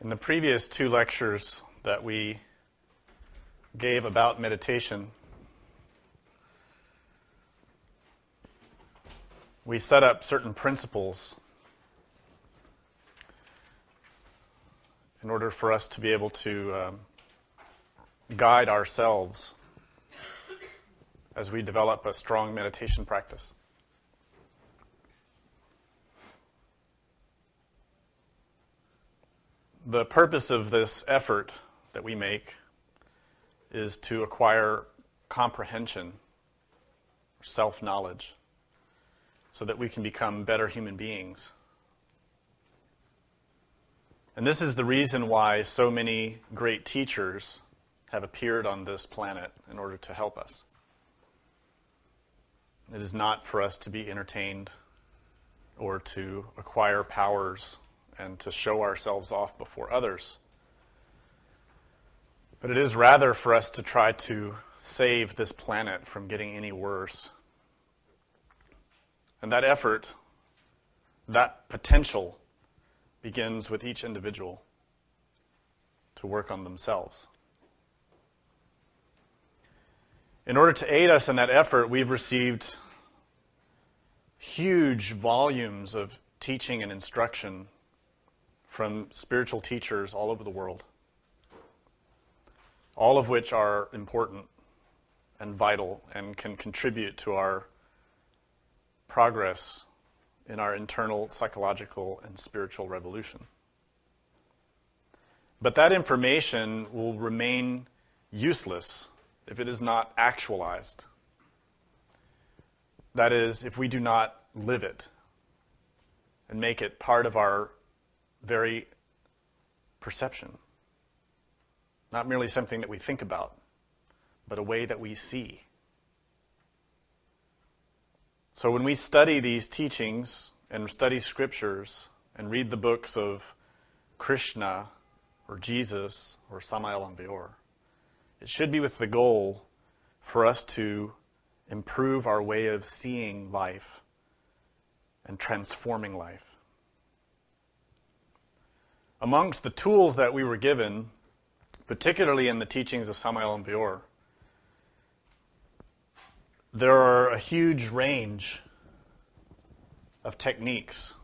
In the previous two lectures that we gave about meditation, we set up certain principles in order for us to be able to um, guide ourselves as we develop a strong meditation practice. The purpose of this effort that we make is to acquire comprehension, self knowledge, so that we can become better human beings. And this is the reason why so many great teachers have appeared on this planet in order to help us. It is not for us to be entertained or to acquire powers and to show ourselves off before others. But it is rather for us to try to save this planet from getting any worse. And that effort, that potential, begins with each individual to work on themselves. In order to aid us in that effort, we've received huge volumes of teaching and instruction from spiritual teachers all over the world, all of which are important and vital and can contribute to our progress in our internal psychological and spiritual revolution. But that information will remain useless if it is not actualized. That is, if we do not live it and make it part of our very perception. Not merely something that we think about, but a way that we see. So when we study these teachings and study scriptures and read the books of Krishna or Jesus or Samael Weor, it should be with the goal for us to improve our way of seeing life and transforming life amongst the tools that we were given, particularly in the teachings of Samael Aun Weor, there are a huge range of techniques,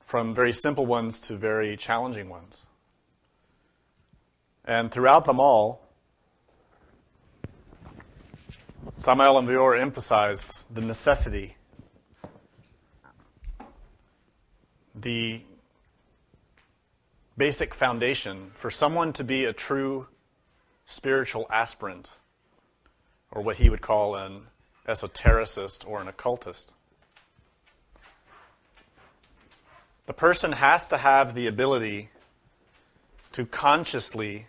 from very simple ones to very challenging ones. And throughout them all, Samael Aun Weor emphasized the necessity the basic foundation for someone to be a true spiritual aspirant, or what he would call an esotericist or an occultist. The person has to have the ability to consciously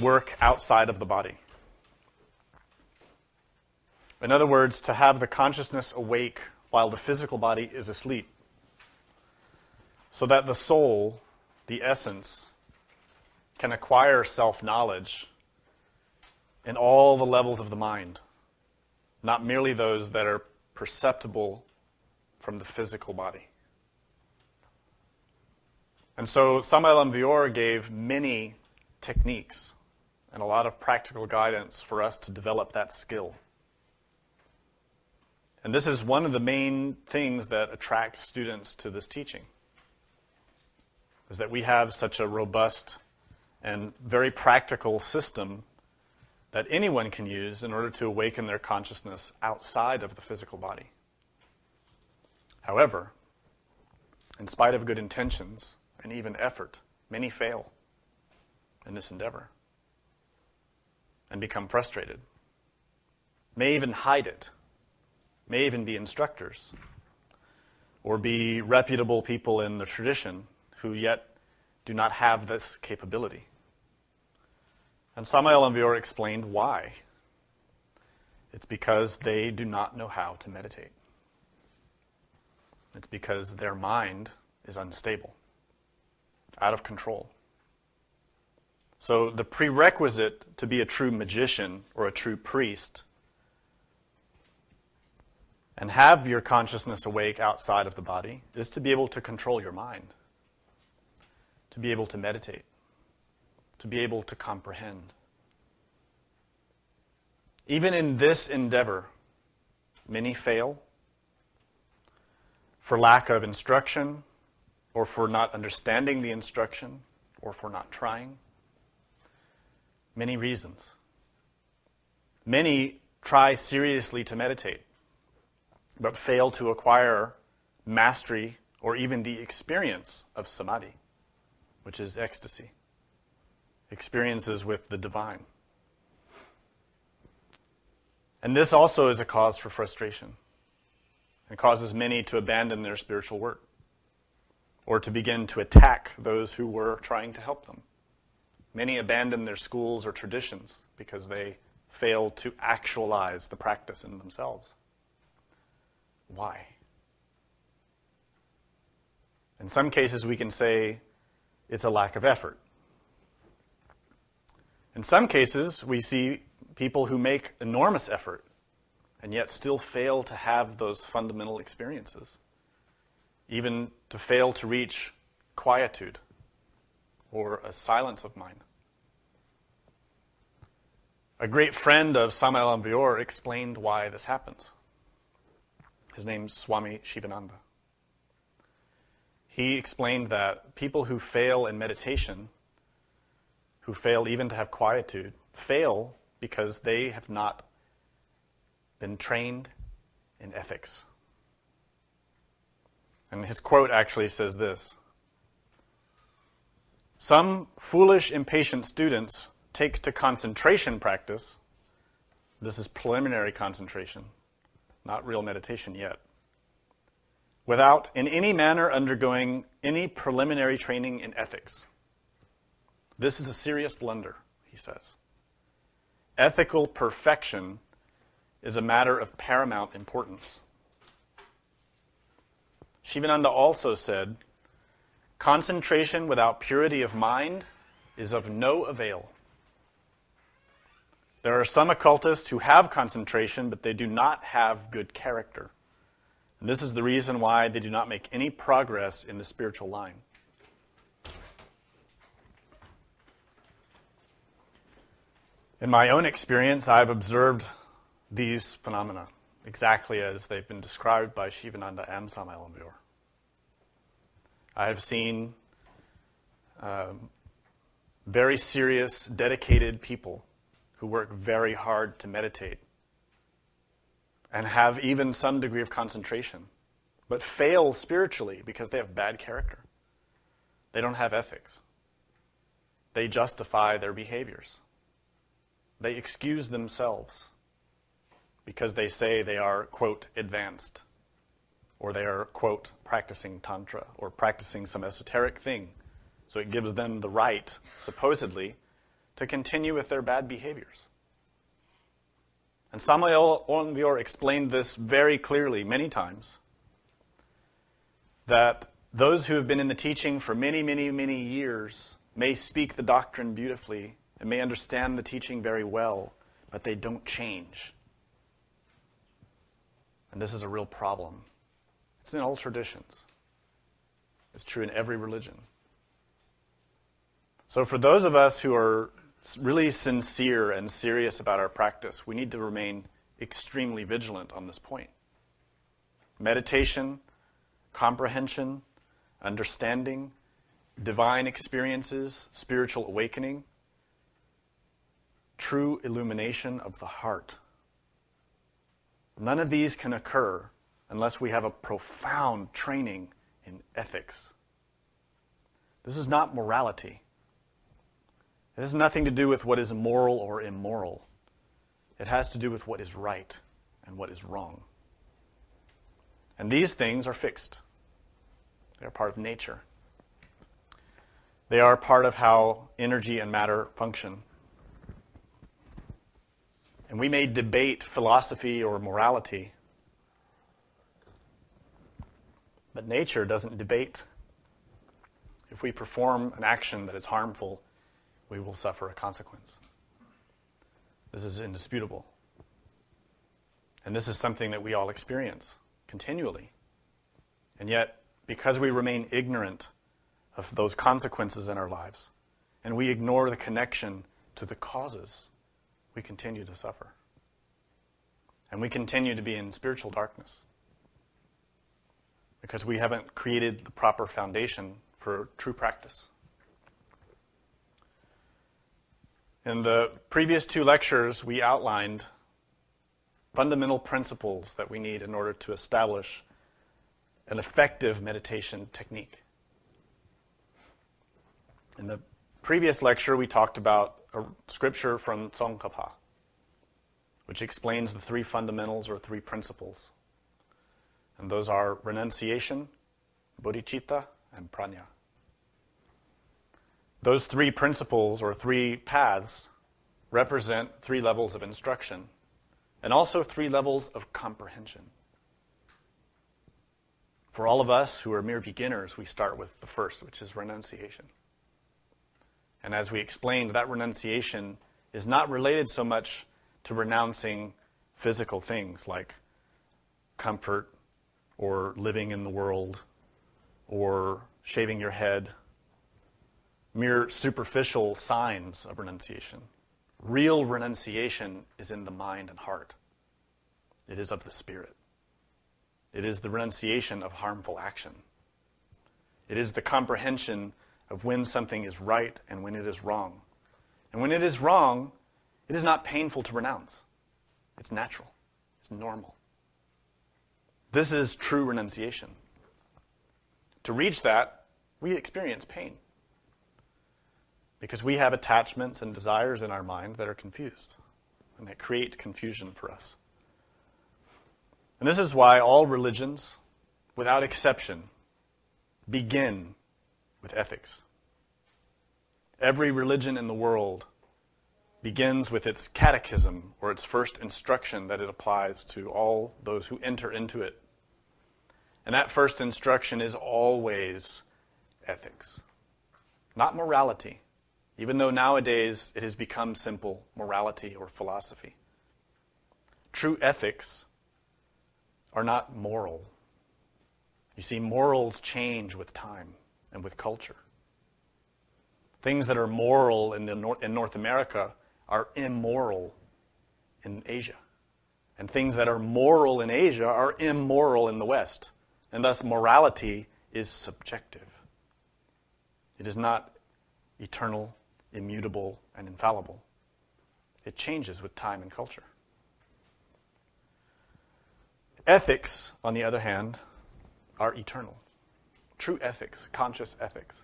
work outside of the body. In other words, to have the consciousness awake while the physical body is asleep so that the soul, the essence, can acquire self knowledge in all the levels of the mind, not merely those that are perceptible from the physical body. And so Samael Weor gave many techniques and a lot of practical guidance for us to develop that skill. And this is one of the main things that attracts students to this teaching. Is that we have such a robust and very practical system that anyone can use in order to awaken their consciousness outside of the physical body. However, in spite of good intentions and even effort, many fail in this endeavor and become frustrated, may even hide it, may even be instructors, or be reputable people in the tradition who yet do not have this capability. And Samael Aun Weor explained why. It's because they do not know how to meditate. It's because their mind is unstable, out of control. So, the prerequisite to be a true magician or a true priest and have your consciousness awake outside of the body is to be able to control your mind, to be able to meditate, to be able to comprehend. Even in this endeavor, many fail for lack of instruction, or for not understanding the instruction, or for not trying. Many reasons. Many try seriously to meditate, but fail to acquire mastery or even the experience of samadhi, which is ecstasy, experiences with the divine. And this also is a cause for frustration and causes many to abandon their spiritual work or to begin to attack those who were trying to help them. Many abandon their schools or traditions because they fail to actualize the practice in themselves. Why? In some cases, we can say it's a lack of effort. In some cases, we see people who make enormous effort and yet still fail to have those fundamental experiences, even to fail to reach quietude or a silence of mind. A great friend of Samael Weor explained why this happens. His name's Swami Shivananda. He explained that people who fail in meditation, who fail even to have quietude, fail because they have not been trained in ethics. And his quote actually says this Some foolish, impatient students take to concentration practice. This is preliminary concentration, not real meditation yet. Without in any manner undergoing any preliminary training in ethics. This is a serious blunder, he says. Ethical perfection is a matter of paramount importance. Shivananda also said, concentration without purity of mind is of no avail. There are some occultists who have concentration, but they do not have good character. And this is the reason why they do not make any progress in the spiritual line. In my own experience, I've observed these phenomena exactly as they've been described by Shivananda and Samael Aun Weor. I have seen um, very serious, dedicated people who work very hard to meditate and have even some degree of concentration, but fail spiritually because they have bad character. They don't have ethics. They justify their behaviors. They excuse themselves because they say they are, quote, advanced, or they are, quote, practicing Tantra, or practicing some esoteric thing. So it gives them the right, supposedly, to continue with their bad behaviors. And Samael Weor explained this very clearly many times that those who have been in the teaching for many, many, many years may speak the doctrine beautifully and may understand the teaching very well, but they don't change. And this is a real problem. It's in all traditions. It's true in every religion. So, for those of us who are really sincere and serious about our practice, we need to remain extremely vigilant on this point. Meditation, comprehension, understanding, divine experiences, spiritual awakening, true illumination of the heart. None of these can occur unless we have a profound training in ethics. This is not morality. It has nothing to do with what is moral or immoral. It has to do with what is right and what is wrong. And these things are fixed, they are part of nature. They are part of how energy and matter function. And we may debate philosophy or morality, but nature doesn't debate. If we perform an action that is harmful, we will suffer a consequence. This is indisputable. And this is something that we all experience continually. And yet, because we remain ignorant of those consequences in our lives, and we ignore the connection to the causes, we continue to suffer. And we continue to be in spiritual darkness because we haven't created the proper foundation for true practice. In the previous two lectures, we outlined fundamental principles that we need in order to establish an effective meditation technique. In the previous lecture, we talked about a scripture from Tsongkhapa, which explains the three fundamentals or three principles. And those are renunciation, bodhicitta, and prajna. Those three principles or three paths represent three levels of instruction and also three levels of comprehension. For all of us who are mere beginners, we start with the first, which is renunciation. And as we explained, that renunciation is not related so much to renouncing physical things like comfort or living in the world or shaving your head mere superficial signs of renunciation. Real renunciation is in the mind and heart, it is of the spirit. It is the renunciation of harmful action. It is the comprehension of when something is right and when it is wrong. And when it is wrong, it is not painful to renounce. It's natural, it's normal. This is true renunciation. To reach that, we experience pain because we have attachments and desires in our mind that are confused and that create confusion for us. And this is why all religions, without exception, begin with ethics. Every religion in the world begins with its catechism or its first instruction that it applies to all those who enter into it. And that first instruction is always ethics, not morality even though nowadays it has become simple morality or philosophy. True ethics are not moral. You see, morals change with time and with culture. Things that are moral in, the North, in North America are immoral in Asia. And things that are moral in Asia are immoral in the West. And thus, morality is subjective. It is not eternal immutable, and infallible. It changes with time and culture. Ethics, on the other hand, are eternal. True ethics, conscious ethics.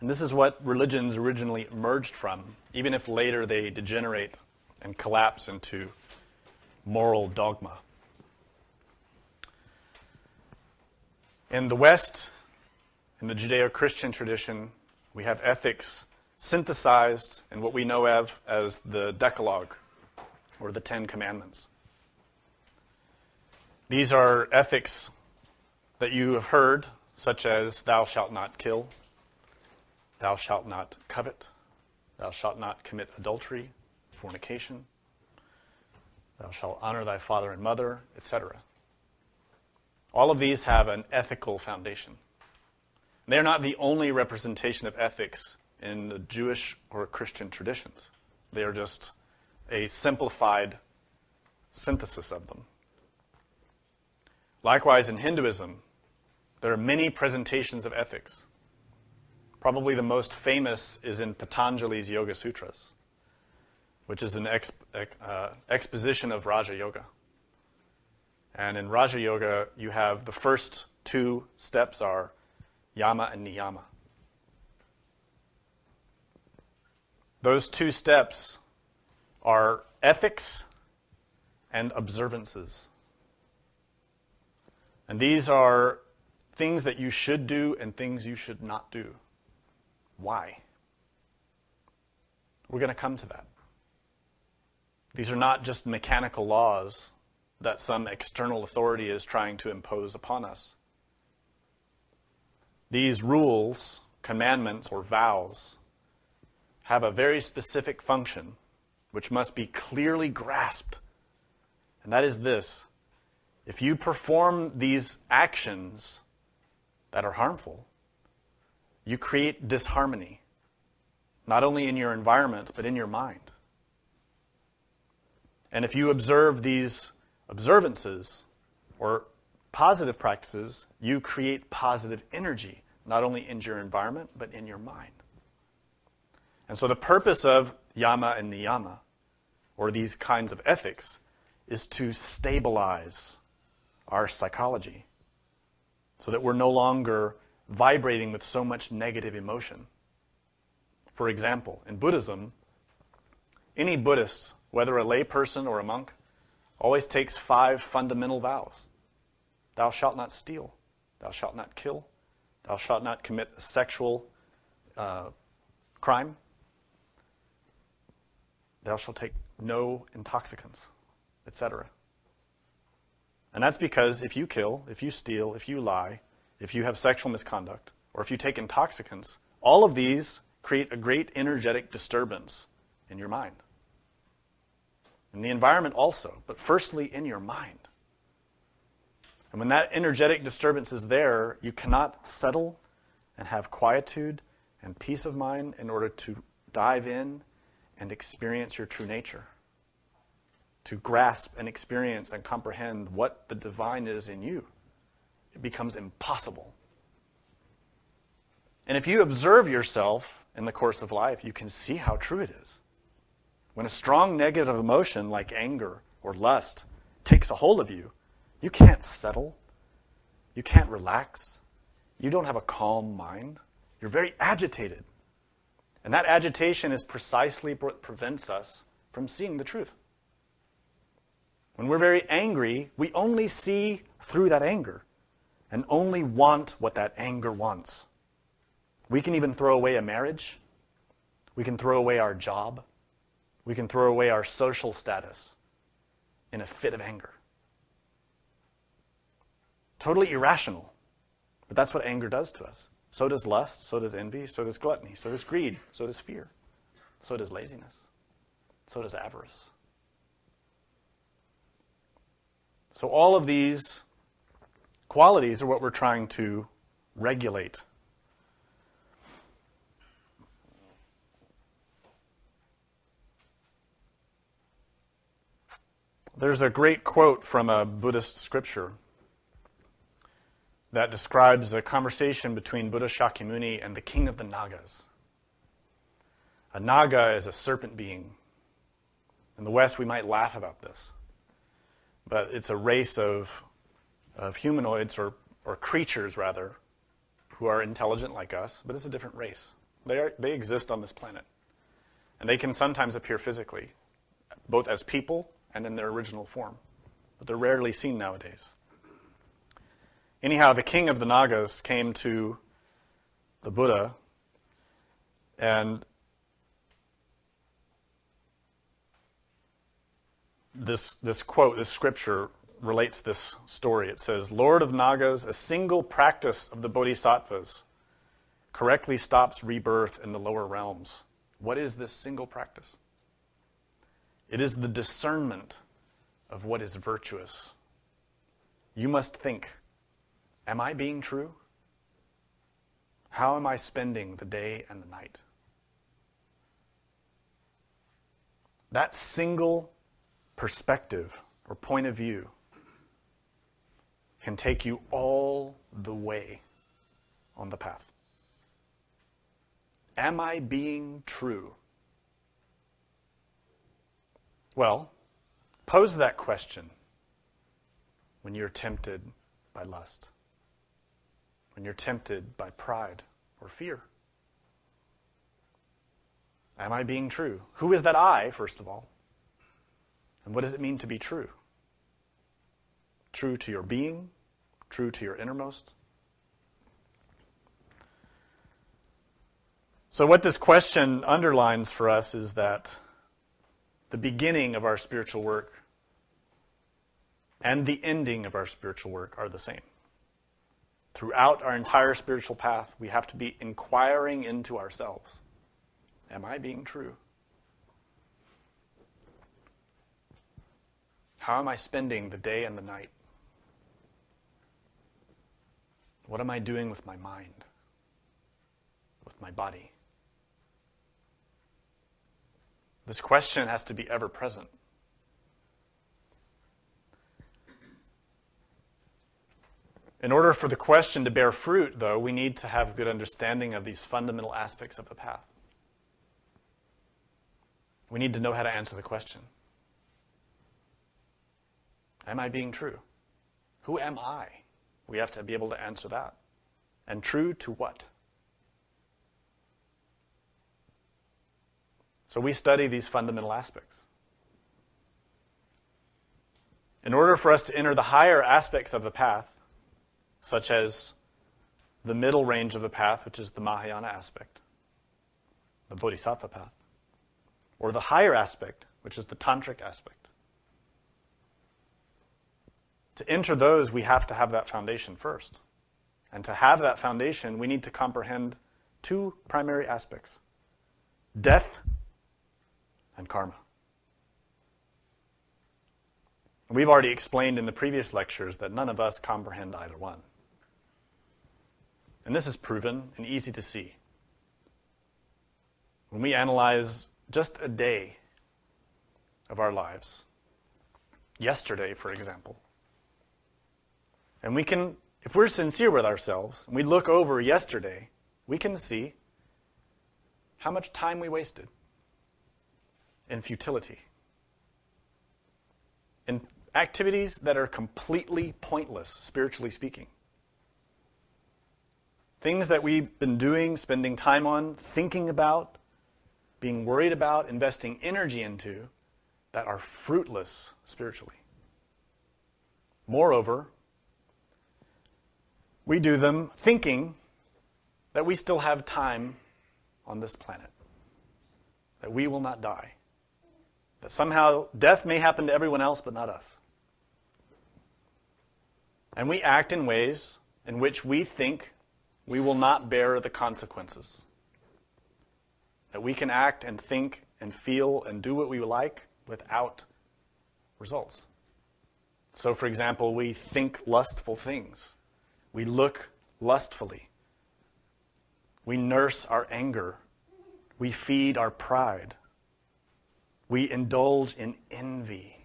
And this is what religions originally emerged from, even if later they degenerate and collapse into moral dogma. In the West, in the Judeo Christian tradition, we have ethics synthesized in what we know of as the Decalogue, or the Ten Commandments. These are ethics that you have heard, such as thou shalt not kill, thou shalt not covet, Thou shalt not commit adultery, fornication. Thou shalt honor thy father and mother, etc. All of these have an ethical foundation. They're not the only representation of ethics in the Jewish or Christian traditions. They are just a simplified synthesis of them. Likewise, in Hinduism, there are many presentations of ethics. Probably the most famous is in Patanjali's Yoga Sutras, which is an exp- uh, exposition of Raja Yoga. And in Raja Yoga, you have the first two steps are yama and niyama. Those two steps are ethics and observances. And these are things that you should do and things you should not do. Why? We're going to come to that. These are not just mechanical laws that some external authority is trying to impose upon us. These rules, commandments, or vows have a very specific function which must be clearly grasped. And that is this if you perform these actions that are harmful, you create disharmony, not only in your environment, but in your mind. And if you observe these observances or positive practices, you create positive energy, not only in your environment, but in your mind. And so the purpose of yama and niyama, or these kinds of ethics, is to stabilize our psychology so that we're no longer vibrating with so much negative emotion. For example, in Buddhism, any Buddhist, whether a layperson or a monk, always takes five fundamental vows Thou shalt not steal, thou shalt not kill, thou shalt not commit a sexual uh, crime, thou shalt take no intoxicants, etc. And that's because if you kill, if you steal, if you lie, if you have sexual misconduct, or if you take intoxicants, all of these create a great energetic disturbance in your mind. In the environment also, but firstly in your mind. And when that energetic disturbance is there, you cannot settle and have quietude and peace of mind in order to dive in and experience your true nature to grasp and experience and comprehend what the divine is in you. It becomes impossible. And if you observe yourself in the course of life, you can see how true it is. When a strong negative emotion like anger or lust takes a hold of you, you can't settle. You can't relax. You don't have a calm mind. You're very agitated. And that agitation is precisely what prevents us from seeing the truth. When we're very angry, we only see through that anger and only want what that anger wants. We can even throw away a marriage. We can throw away our job. We can throw away our social status in a fit of anger. Totally irrational. But that's what anger does to us. So does lust, so does envy, so does gluttony, so does greed, so does fear, so does laziness, so does avarice. So, all of these qualities are what we're trying to regulate. There's a great quote from a Buddhist scripture that describes a conversation between Buddha Shakyamuni and the king of the Nagas. A Naga is a serpent being. In the West, we might laugh about this but it's a race of, of humanoids or, or creatures, rather, who are intelligent like us, but it's a different race. They, are, they exist on this planet. And they can sometimes appear physically, both as people and in their original form, but they're rarely seen nowadays. Anyhow, the king of the Nagas came to the Buddha and this, this quote, this scripture relates this story. It says, Lord of Nagas, a single practice of the bodhisattvas correctly stops rebirth in the lower realms. What is this single practice? It is the discernment of what is virtuous. You must think Am I being true? How am I spending the day and the night? That single perspective or point of view can take you all the way on the path. Am I being true? Well, pose that question when you're tempted by lust, when you're tempted by pride or fear. Am I being true? Who is that I, first of all? And what does it mean to be true? True to your being, true to your innermost. So, what this question underlines for us is that the beginning of our spiritual work and the ending of our spiritual work are the same. Throughout our entire spiritual path, we have to be inquiring into ourselves Am I being true? How am I spending the day and the night? What am I doing with my mind? With my body? This question has to be ever present. In order for the question to bear fruit, though, we need to have a good understanding of these fundamental aspects of the path. We need to know how to answer the question Am I being true? Who am I? We have to be able to answer that. And true to what? So we study these fundamental aspects. In order for us to enter the higher aspects of the path, such as the middle range of the path, which is the Mahayana aspect, the Bodhisattva path, or the higher aspect, which is the Tantric aspect. To enter those, we have to have that foundation first. And to have that foundation, we need to comprehend two primary aspects death and karma. We've already explained in the previous lectures that none of us comprehend either one. And this is proven and easy to see. When we analyze just a day of our lives, yesterday, for example, and we can, if we're sincere with ourselves, and we look over yesterday, we can see how much time we wasted in futility, in activities that are completely pointless, spiritually speaking. Things that we've been doing, spending time on, thinking about, being worried about, investing energy into, that are fruitless spiritually. Moreover, we do them thinking that we still have time on this planet, that we will not die. That somehow death may happen to everyone else, but not us. And we act in ways in which we think we will not bear the consequences. That we can act and think and feel and do what we like without results. So, for example, we think lustful things, we look lustfully, we nurse our anger, we feed our pride. We indulge in envy.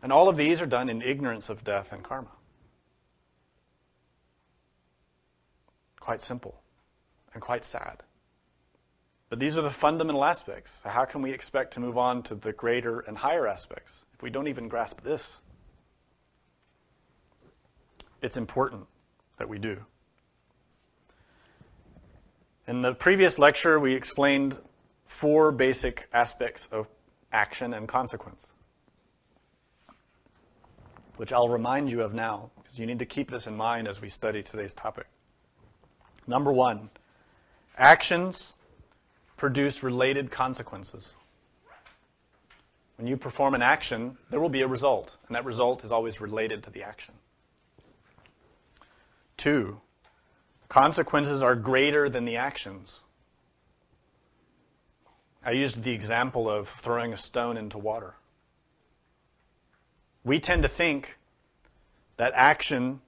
And all of these are done in ignorance of death and karma. Quite simple and quite sad. But these are the fundamental aspects. How can we expect to move on to the greater and higher aspects if we don't even grasp this? It's important that we do. In the previous lecture, we explained four basic aspects of action and consequence, which I'll remind you of now, because you need to keep this in mind as we study today's topic. Number one, actions produce related consequences. When you perform an action, there will be a result, and that result is always related to the action. Two, consequences are greater than the actions. I used the example of throwing a stone into water. We tend to think that action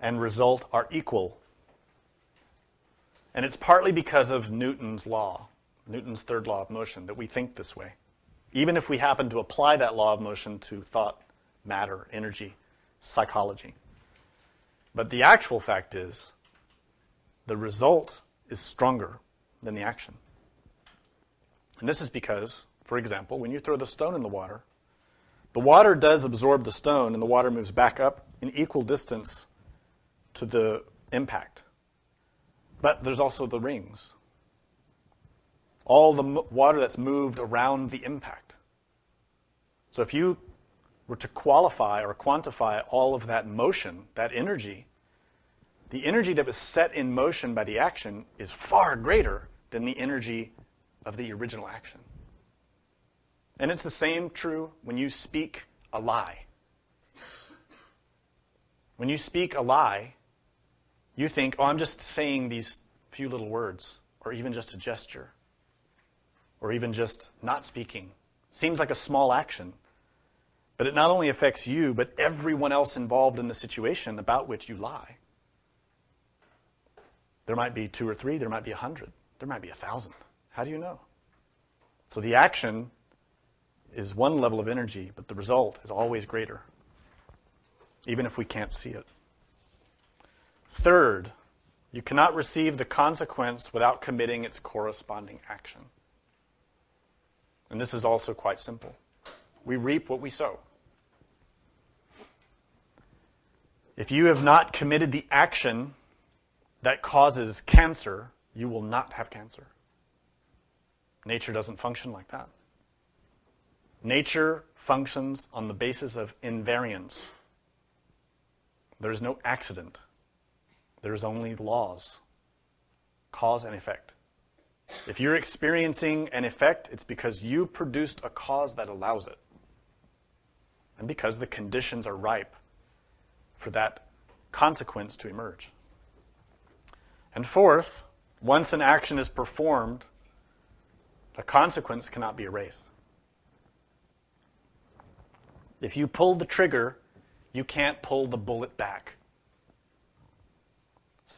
and result are equal. And it's partly because of Newton's law, Newton's third law of motion, that we think this way. Even if we happen to apply that law of motion to thought, matter, energy, psychology. But the actual fact is, the result is stronger than the action. And this is because, for example, when you throw the stone in the water, the water does absorb the stone and the water moves back up in equal distance to the impact. But there's also the rings. All the water that's moved around the impact. So if you were to qualify or quantify all of that motion, that energy, the energy that was set in motion by the action is far greater than the energy of the original action. And it's the same true when you speak a lie. When you speak a lie, you think, oh, I'm just saying these few little words, or even just a gesture, or even just not speaking. Seems like a small action, but it not only affects you, but everyone else involved in the situation about which you lie. There might be two or three, there might be a hundred, there might be a thousand. How do you know? So the action is one level of energy, but the result is always greater, even if we can't see it. Third, you cannot receive the consequence without committing its corresponding action. And this is also quite simple. We reap what we sow. If you have not committed the action that causes cancer, you will not have cancer. Nature doesn't function like that. Nature functions on the basis of invariance. There is no accident. There is only laws, cause and effect. If you're experiencing an effect, it's because you produced a cause that allows it. And because the conditions are ripe for that consequence to emerge. And fourth, once an action is performed, the consequence cannot be erased. If you pull the trigger, you can't pull the bullet back.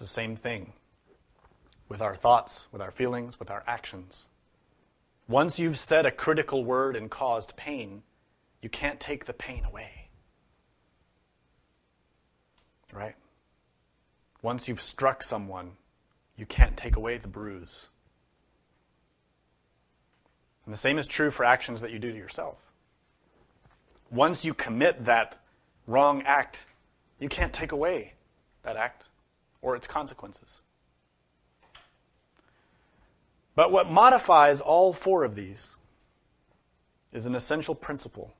The same thing with our thoughts, with our feelings, with our actions. Once you've said a critical word and caused pain, you can't take the pain away. Right? Once you've struck someone, you can't take away the bruise. And the same is true for actions that you do to yourself. Once you commit that wrong act, you can't take away that act or its consequences. But what modifies all four of these is an essential principle,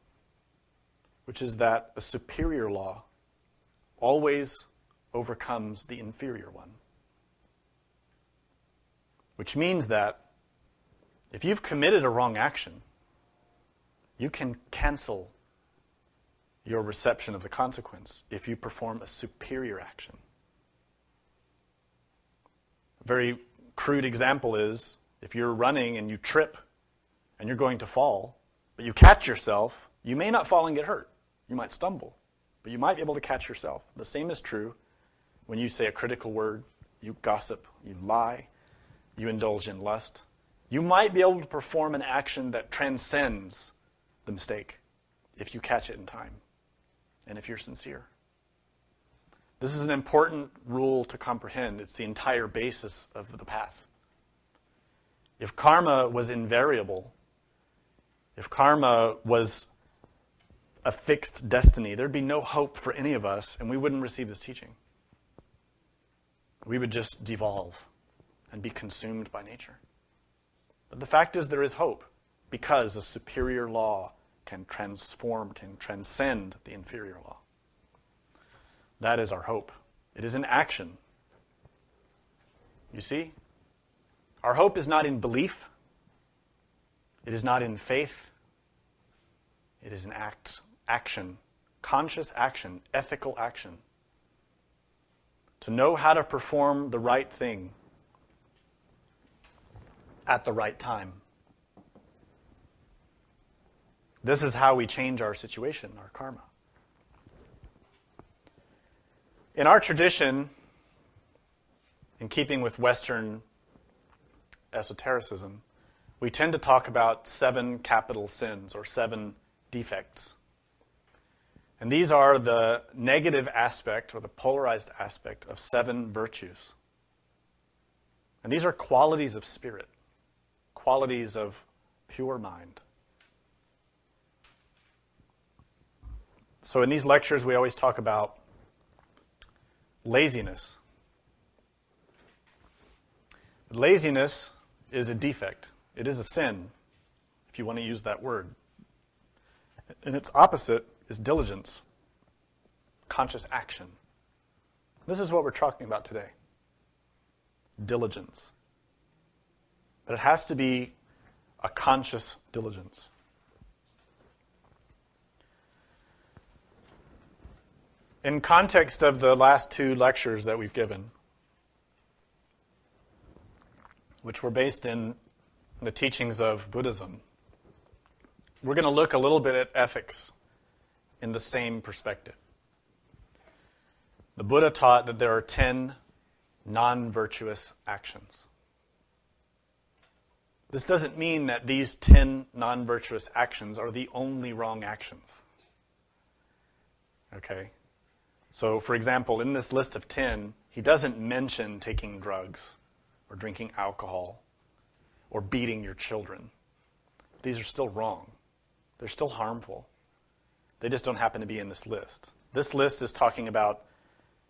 which is that a superior law always overcomes the inferior one. Which means that if you've committed a wrong action, you can cancel your reception of the consequence if you perform a superior action. Very crude example is if you're running and you trip and you're going to fall, but you catch yourself, you may not fall and get hurt. You might stumble, but you might be able to catch yourself. The same is true when you say a critical word, you gossip, you lie, you indulge in lust you might be able to perform an action that transcends the mistake if you catch it in time and if you're sincere. This is an important rule to comprehend. It's the entire basis of the path. If karma was invariable, if karma was a fixed destiny, there'd be no hope for any of us, and we wouldn't receive this teaching. We would just devolve and be consumed by nature. But the fact is, there is hope because a superior law can transform, can transcend the inferior law. That is our hope. It is in action. You see? Our hope is not in belief, it is not in faith, it is in act, action, conscious action, ethical action. To know how to perform the right thing at the right time This is how we change our situation, our karma. In our tradition, in keeping with Western esotericism, we tend to talk about seven capital sins or seven defects. And these are the negative aspect or the polarized aspect of seven virtues. And these are qualities of spirit, qualities of pure mind. So in these lectures, we always talk about laziness. Laziness is a defect. It is a sin, if you want to use that word. And its opposite is diligence, conscious action. This is what we're talking about today diligence. But it has to be a conscious diligence. In context of the last two lectures that we've given, which were based in the teachings of Buddhism, we're going to look a little bit at ethics in the same perspective. The Buddha taught that there are 10 non virtuous actions. This doesn't mean that these 10 non virtuous actions are the only wrong actions. Okay? So, for example, in this list of 10, he doesn't mention taking drugs or drinking alcohol or beating your children. These are still wrong. They're still harmful. They just don't happen to be in this list. This list is talking about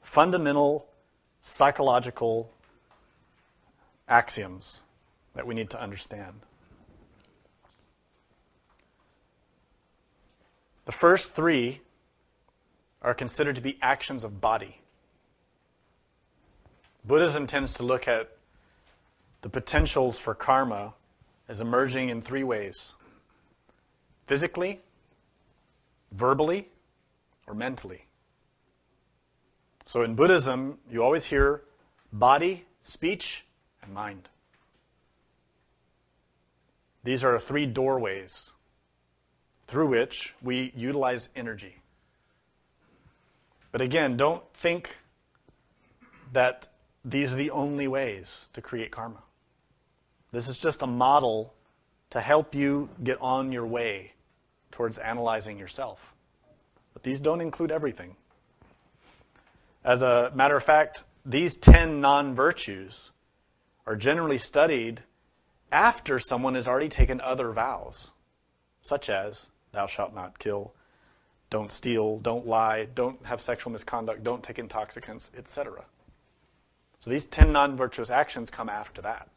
fundamental psychological axioms that we need to understand. The first three are considered to be actions of body. Buddhism tends to look at the potentials for karma as emerging in three ways physically, verbally, or mentally. So in Buddhism, you always hear body, speech, and mind. These are three doorways through which we utilize energy. But again, don't think that these are the only ways to create karma. This is just a model to help you get on your way towards analyzing yourself. But these don't include everything. As a matter of fact, these 10 non virtues are generally studied after someone has already taken other vows, such as, thou shalt not kill, don't steal, don't lie, don't have sexual misconduct, don't take intoxicants, etc. So these 10 non virtuous actions come after that.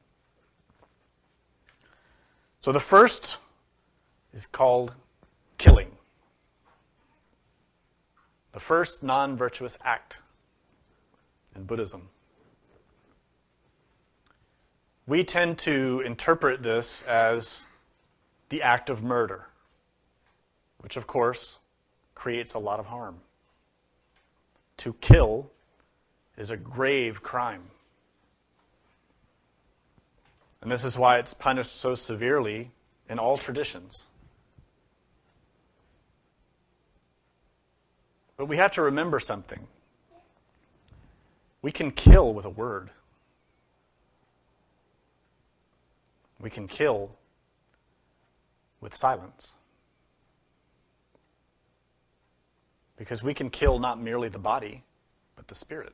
So the first is called killing. The first non virtuous act in Buddhism. We tend to interpret this as the act of murder, which of course creates a lot of harm. To kill is a grave crime. And this is why it's punished so severely in all traditions. But we have to remember something. We can kill with a word. We can kill with silence. Because we can kill not merely the body, but the spirit.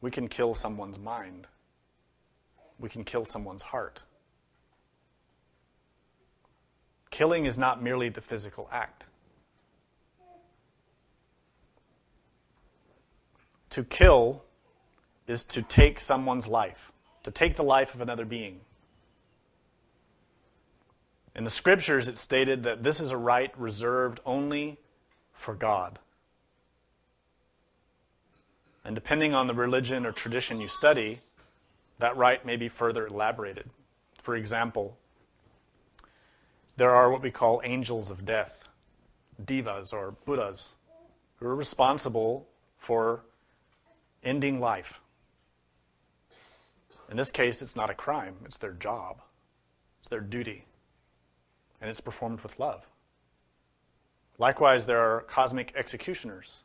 We can kill someone's mind. We can kill someone's heart. Killing is not merely the physical act. To kill is to take someone's life, to take the life of another being. In the scriptures, it's stated that this is a right reserved only for God. And depending on the religion or tradition you study, that right may be further elaborated. For example, there are what we call angels of death, devas or Buddhas, who are responsible for ending life. In this case, it's not a crime, it's their job, it's their duty. and it's performed with love. Likewise, there are cosmic executioners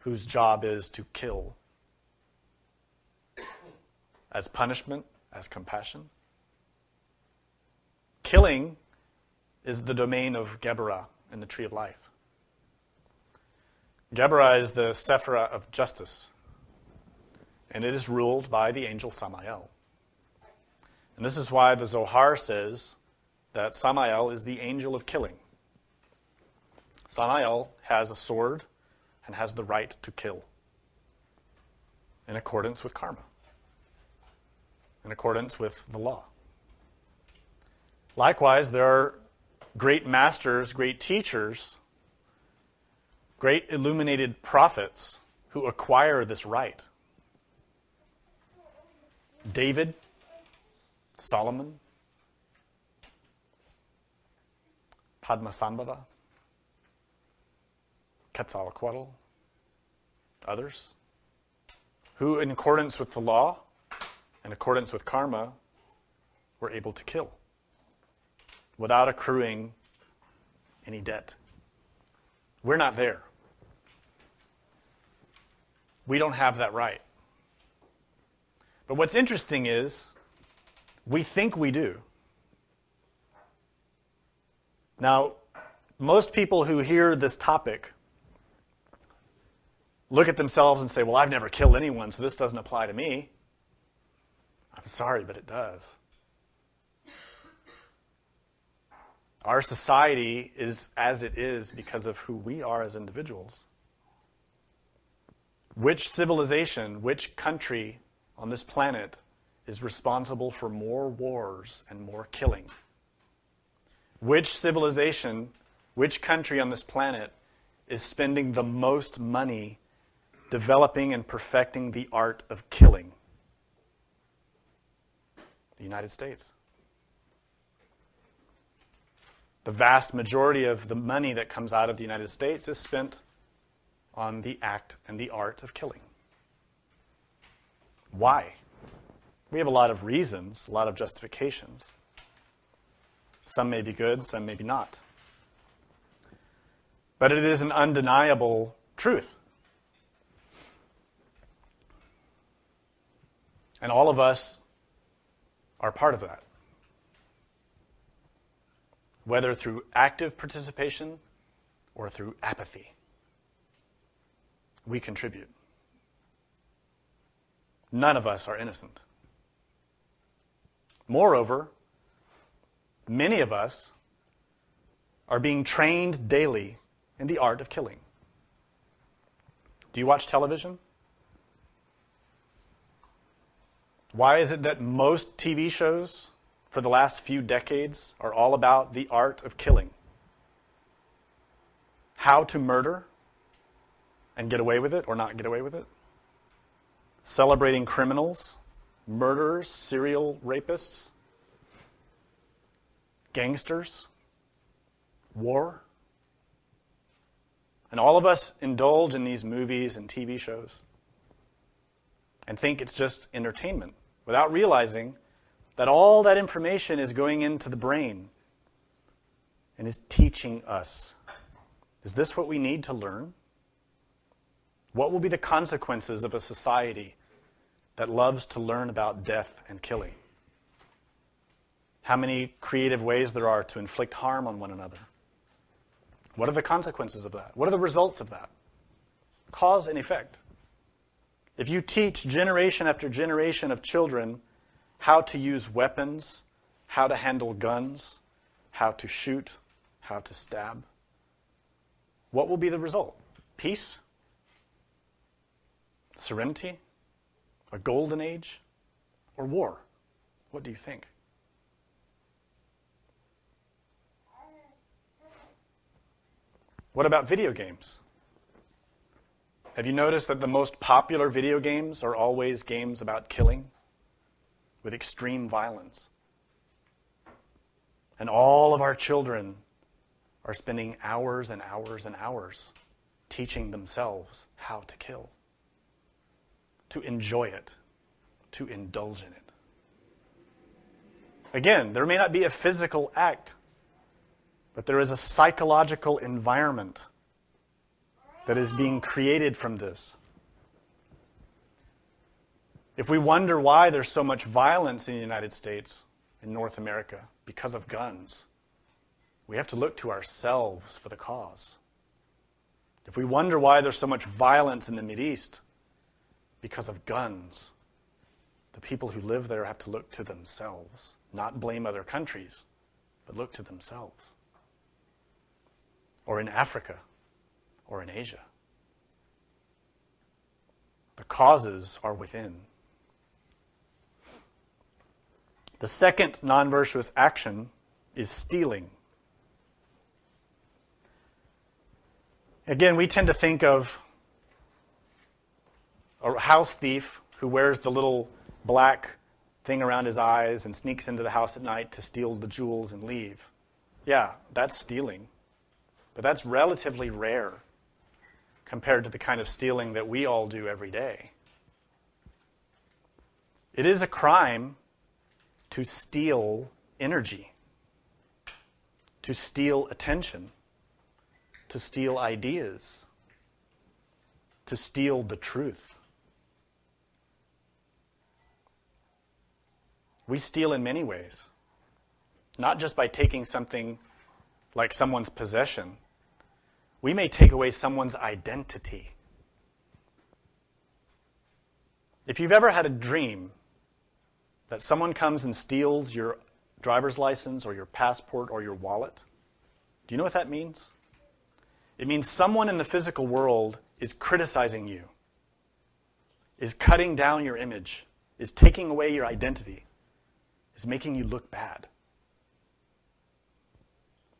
whose job is to kill as punishment, as compassion. Killing is the domain of Geburah in the Tree of Life. Geburah is the Sephirah of justice, and it is ruled by the angel Samael. And this is why the Zohar says that Samael is the angel of killing. Samael has a sword and has the right to kill in accordance with karma, in accordance with the law. Likewise, there are great masters, great teachers, great illuminated prophets who acquire this right. David, Solomon, Padmasambhava, Quetzalcoatl, others, who, in accordance with the law, in accordance with karma, were able to kill without accruing any debt. We're not there. We don't have that right. But what's interesting is we think we do. Now, most people who hear this topic look at themselves and say, Well, I've never killed anyone, so this doesn't apply to me. I'm sorry, but it does. Our society is as it is because of who we are as individuals. Which civilization, which country on this planet is responsible for more wars and more killing? Which civilization, which country on this planet is spending the most money developing and perfecting the art of killing? The United States. The vast majority of the money that comes out of the United States is spent on the act and the art of killing. Why? We have a lot of reasons, a lot of justifications. Some may be good, some may be not. But it is an undeniable truth. And all of us are part of that whether through active participation or through apathy. We contribute. None of us are innocent. Moreover, many of us are being trained daily in the art of killing. Do you watch television? Why is it that most TV shows for the last few decades are all about the art of killing. How to murder and get away with it or not get away with it. Celebrating criminals, murderers, serial rapists, gangsters, war. And all of us indulge in these movies and TV shows and think it's just entertainment without realizing that all that information is going into the brain and is teaching us. Is this what we need to learn? What will be the consequences of a society that loves to learn about death and killing? How many creative ways there are to inflict harm on one another? What are the consequences of that? What are the results of that? Cause and effect. If you teach generation after generation of children how to use weapons, how to handle guns, how to shoot, how to stab. What will be the result? Peace? Serenity? A golden age? Or war? What do you think? What about video games? Have you noticed that the most popular video games are always games about killing? with extreme violence. And all of our children are spending hours and hours and hours teaching themselves how to kill, to enjoy it, to indulge in it. Again, there may not be a physical act, but there is a psychological environment that is being created from this. If we wonder why there's so much violence in the United States, in North America, because of guns, we have to look to ourselves for the cause. If we wonder why there's so much violence in the East, because of guns, the people who live there have to look to themselves, not blame other countries, but look to themselves. Or in Africa, or in Asia. The causes are within. The second non virtuous action is stealing. Again, we tend to think of a house thief who wears the little black thing around his eyes and sneaks into the house at night to steal the jewels and leave. Yeah, that's stealing. But that's relatively rare compared to the kind of stealing that we all do every day. It is a crime to steal energy, to steal attention to steal ideas, to steal the truth. We steal in many ways, not just by taking something like someone's possession. We may take away someone's identity. If you've ever had a dream that someone comes and steals your driver's license or your passport or your wallet, do you know what that means? It means someone in the physical world is criticizing you, is cutting down your image, is taking away your identity, is making you look bad.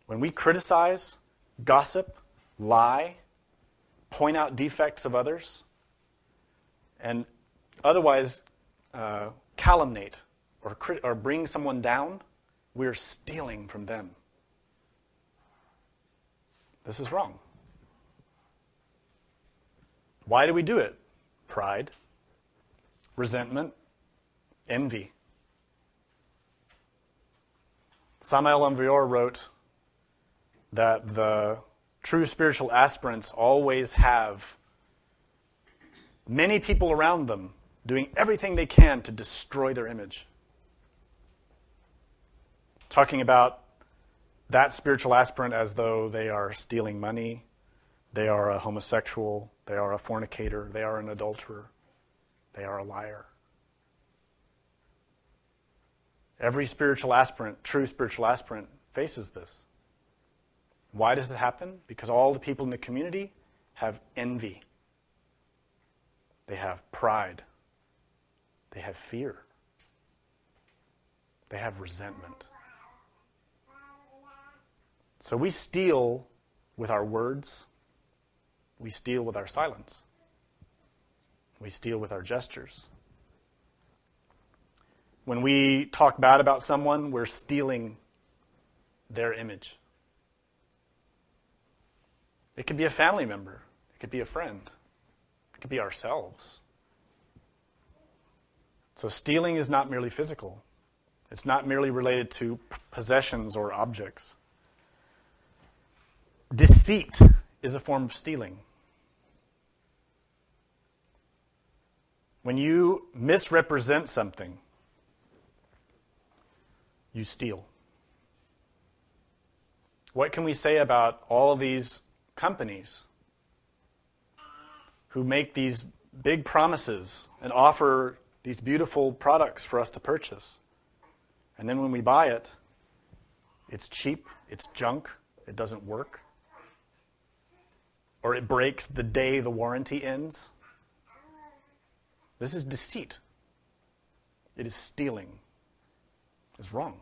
When we criticize, gossip, lie, point out defects of others, and otherwise uh, calumniate or, crit- or bring someone down, we're stealing from them. This is wrong. Why do we do it? Pride, resentment, envy. Samael Aun Weor wrote that the true spiritual aspirants always have many people around them doing everything they can to destroy their image. Talking about that spiritual aspirant as though they are stealing money, they are a homosexual, they are a fornicator, they are an adulterer, they are a liar. Every spiritual aspirant, true spiritual aspirant, faces this. Why does it happen? Because all the people in the community have envy, they have pride, they have fear, they have resentment. So we steal with our words we steal with our silence. We steal with our gestures. When we talk bad about someone, we're stealing their image. It could be a family member, it could be a friend, it could be ourselves. So, stealing is not merely physical, it's not merely related to possessions or objects. Deceit is a form of stealing. When you misrepresent something, you steal. What can we say about all these companies who make these big promises and offer these beautiful products for us to purchase? And then when we buy it, it's cheap, it's junk, it doesn't work, or it breaks the day the warranty ends. This is deceit. It is stealing. It's wrong.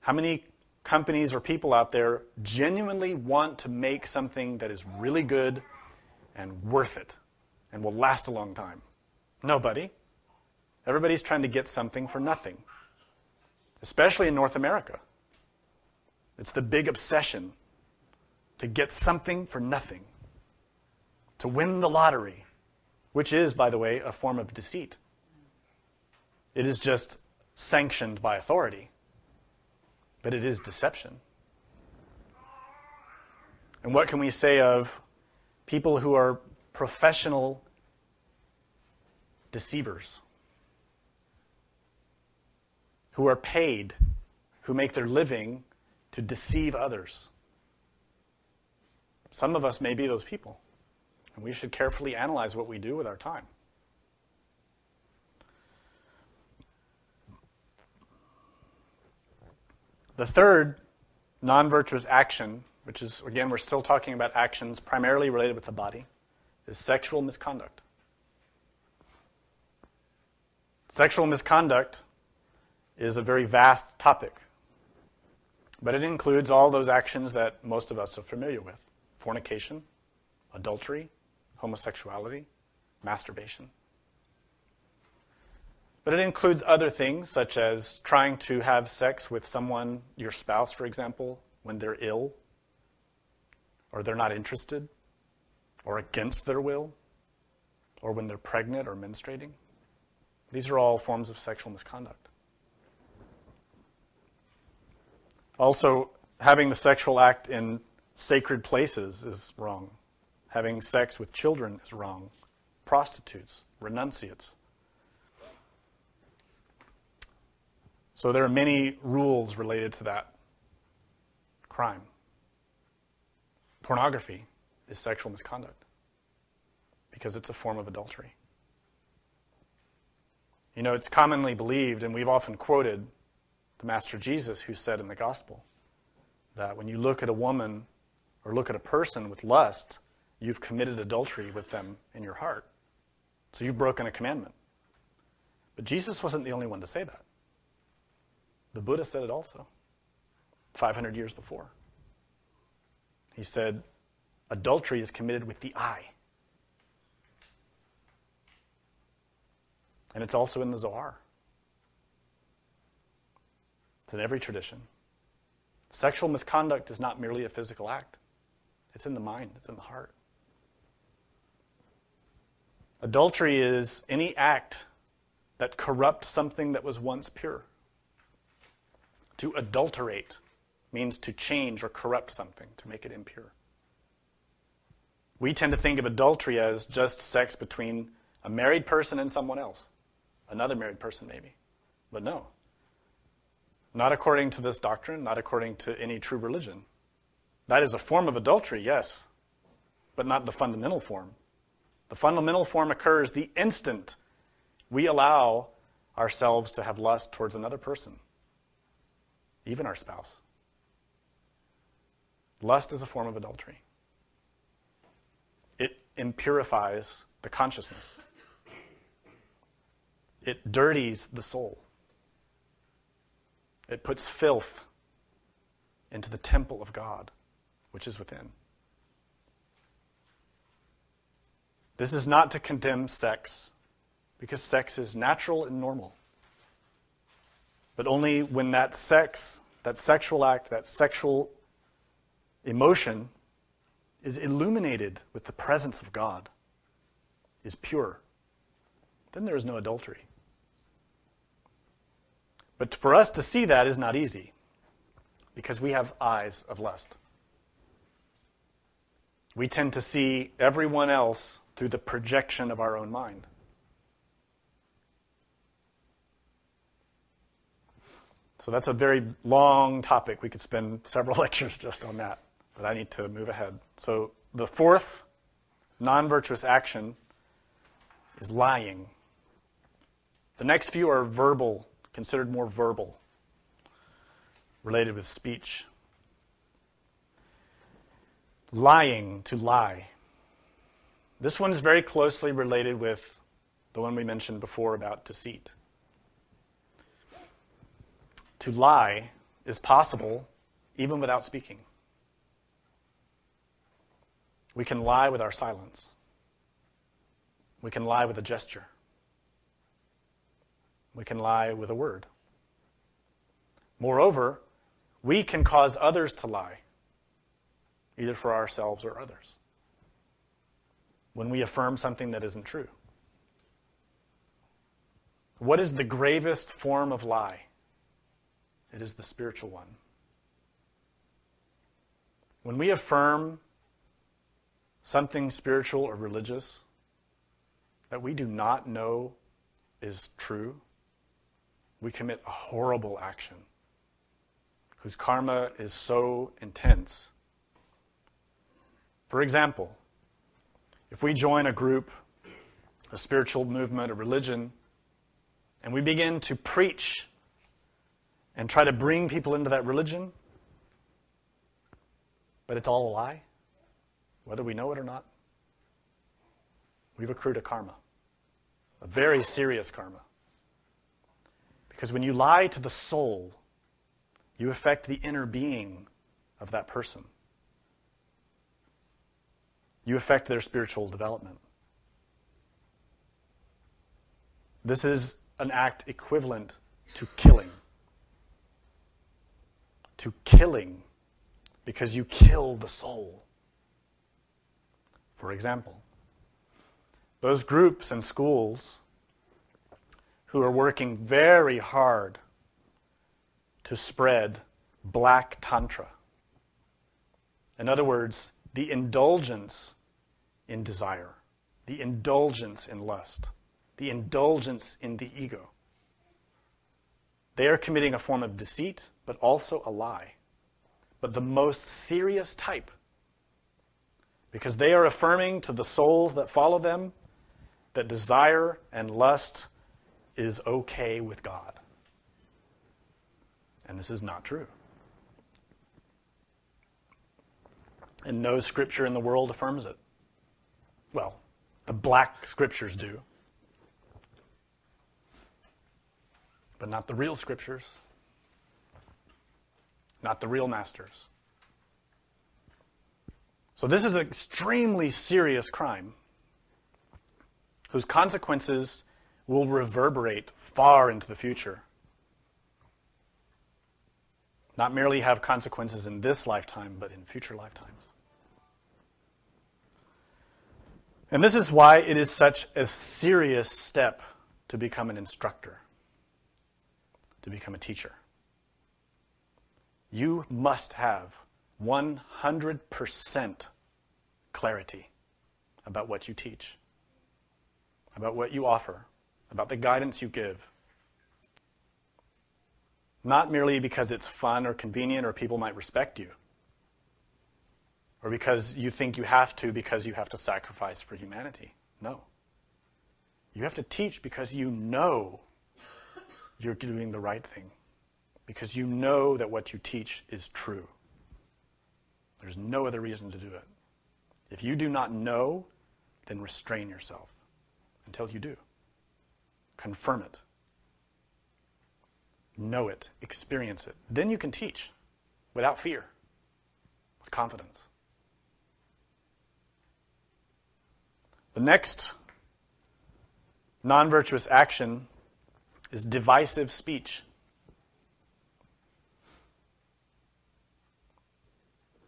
How many companies or people out there genuinely want to make something that is really good and worth it and will last a long time? Nobody. Everybody's trying to get something for nothing, especially in North America. It's the big obsession to get something for nothing to win the lottery, which is, by the way, a form of deceit. It is just sanctioned by authority, but it is deception. And what can we say of people who are professional deceivers? Who are paid, who make their living to deceive others? Some of us may be those people, and we should carefully analyze what we do with our time. The third non virtuous action, which is, again, we're still talking about actions primarily related with the body, is sexual misconduct. Sexual misconduct is a very vast topic, but it includes all those actions that most of us are familiar with fornication, adultery, homosexuality, masturbation. But it includes other things, such as trying to have sex with someone, your spouse, for example, when they're ill, or they're not interested, or against their will, or when they're pregnant or menstruating. These are all forms of sexual misconduct. Also, having the sexual act in sacred places is wrong. Having sex with children is wrong. Prostitutes, renunciates. So there are many rules related to that crime. Pornography is sexual misconduct because it's a form of adultery. You know, it's commonly believed, and we've often quoted the Master Jesus who said in the gospel that when you look at a woman or look at a person with lust, you've committed adultery with them in your heart. So you've broken a commandment. But Jesus wasn't the only one to say that. The Buddha said it also, 500 years before. He said, adultery is committed with the eye. And it's also in the Zohar. It's in every tradition. Sexual misconduct is not merely a physical act. It's in the mind, it's in the heart. Adultery is any act that corrupts something that was once pure. To adulterate means to change or corrupt something, to make it impure. We tend to think of adultery as just sex between a married person and someone else, another married person, maybe. But no. Not according to this doctrine, not according to any true religion. That is a form of adultery, yes, but not the fundamental form. The fundamental form occurs the instant we allow ourselves to have lust towards another person, even our spouse. Lust is a form of adultery. It impurifies the consciousness. It dirties the soul. It puts filth into the temple of God which is within. This is not to condemn sex, because sex is natural and normal. But only when that sex, that sexual act, that sexual emotion is illuminated with the presence of God, is pure, then there is no adultery. But for us to see that is not easy because we have eyes of lust we tend to see everyone else through the projection of our own mind. So that's a very long topic. We could spend several lectures just on that, but I need to move ahead. So the fourth non virtuous action is lying. The next few are verbal, considered more verbal, related with speech lying, to lie. This one is very closely related with the one we mentioned before about deceit. To lie is possible even without speaking. We can lie with our silence. We can lie with a gesture. We can lie with a word. Moreover, we can cause others to lie either for ourselves or others. When we affirm something that isn't true. What is the gravest form of lie? It is the spiritual one. When we affirm something spiritual or religious that we do not know is true, we commit a horrible action whose karma is so intense. For example, if we join a group, a spiritual movement, a religion, and we begin to preach and try to bring people into that religion, but it's all a lie, whether we know it or not, we've accrued a karma, a very serious karma. Because when you lie to the soul, you affect the inner being of that person. You affect their spiritual development. This is an act equivalent to killing. To killing because you kill the soul. For example, those groups and schools who are working very hard to spread black tantra. In other words, the indulgence in desire, the indulgence in lust, the indulgence in the ego. They are committing a form of deceit, but also a lie. But the most serious type. Because they are affirming to the souls that follow them that desire and lust is okay with God. And this is not true. And no scripture in the world affirms it. Well, the black scriptures do, but not the real scriptures, not the real masters. So, this is an extremely serious crime whose consequences will reverberate far into the future. Not merely have consequences in this lifetime, but in future lifetimes. And this is why it is such a serious step to become an instructor, to become a teacher. You must have 100% clarity about what you teach, about what you offer, about the guidance you give. Not merely because it's fun or convenient or people might respect you, or because you think you have to because you have to sacrifice for humanity. No. You have to teach because you know you're doing the right thing, because you know that what you teach is true. There's no other reason to do it. If you do not know, then restrain yourself until you do. Confirm it. Know it. Experience it. Then you can teach without fear, with confidence. The next non virtuous action is divisive speech.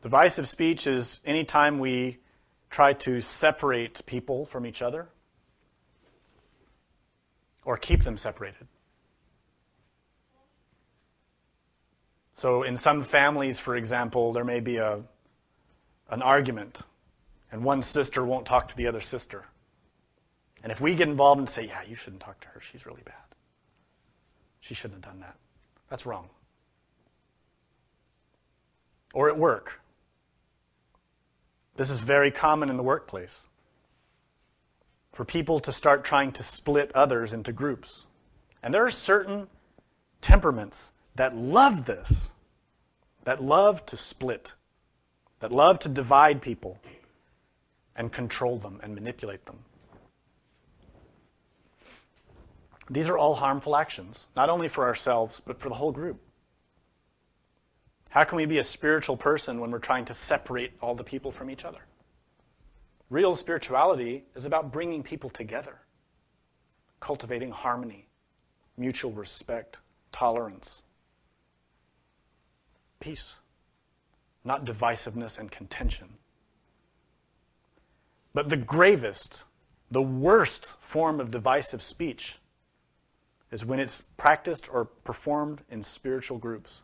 Divisive speech is anytime we try to separate people from each other or keep them separated. So, in some families, for example, there may be a, an argument, and one sister won't talk to the other sister. And if we get involved and say, Yeah, you shouldn't talk to her, she's really bad. She shouldn't have done that. That's wrong. Or at work. This is very common in the workplace for people to start trying to split others into groups. And there are certain temperaments that love this, that love to split, that love to divide people and control them and manipulate them. These are all harmful actions, not only for ourselves, but for the whole group. How can we be a spiritual person when we're trying to separate all the people from each other? Real spirituality is about bringing people together, cultivating harmony, mutual respect, tolerance, peace, not divisiveness and contention. But the gravest, the worst form of divisive speech is when it's practiced or performed in spiritual groups.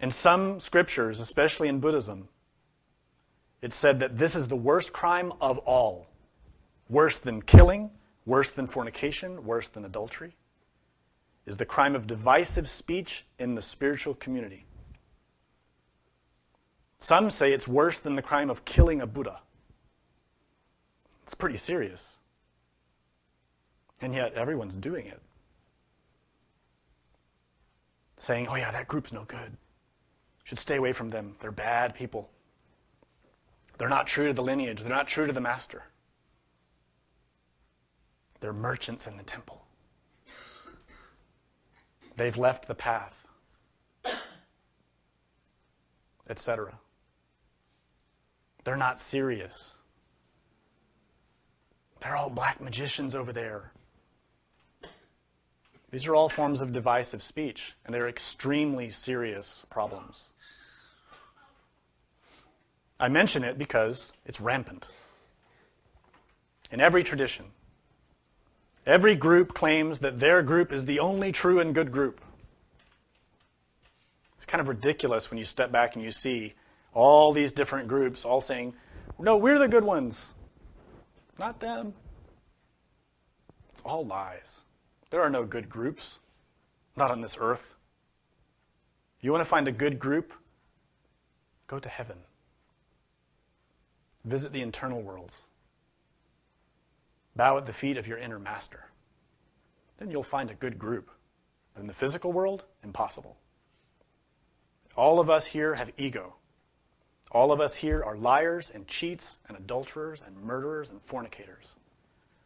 In some scriptures, especially in Buddhism, it's said that this is the worst crime of all. Worse than killing, worse than fornication, worse than adultery, is the crime of divisive speech in the spiritual community. Some say it's worse than the crime of killing a Buddha. It's pretty serious. And yet everyone's doing it. Saying, oh, yeah, that group's no good. Should stay away from them. They're bad people. They're not true to the lineage, they're not true to the master. They're merchants in the temple. They've left the path, etc. They're not serious. They're all black magicians over there. These are all forms of divisive speech, and they're extremely serious problems. I mention it because it's rampant. In every tradition, every group claims that their group is the only true and good group. It's kind of ridiculous when you step back and you see all these different groups all saying, no, we're the good ones, not them. It's all lies. There are no good groups, not on this earth. You want to find a good group? Go to heaven. Visit the internal worlds. Bow at the feet of your inner master. Then you'll find a good group. But in the physical world, impossible. All of us here have ego. All of us here are liars and cheats and adulterers and murderers and fornicators,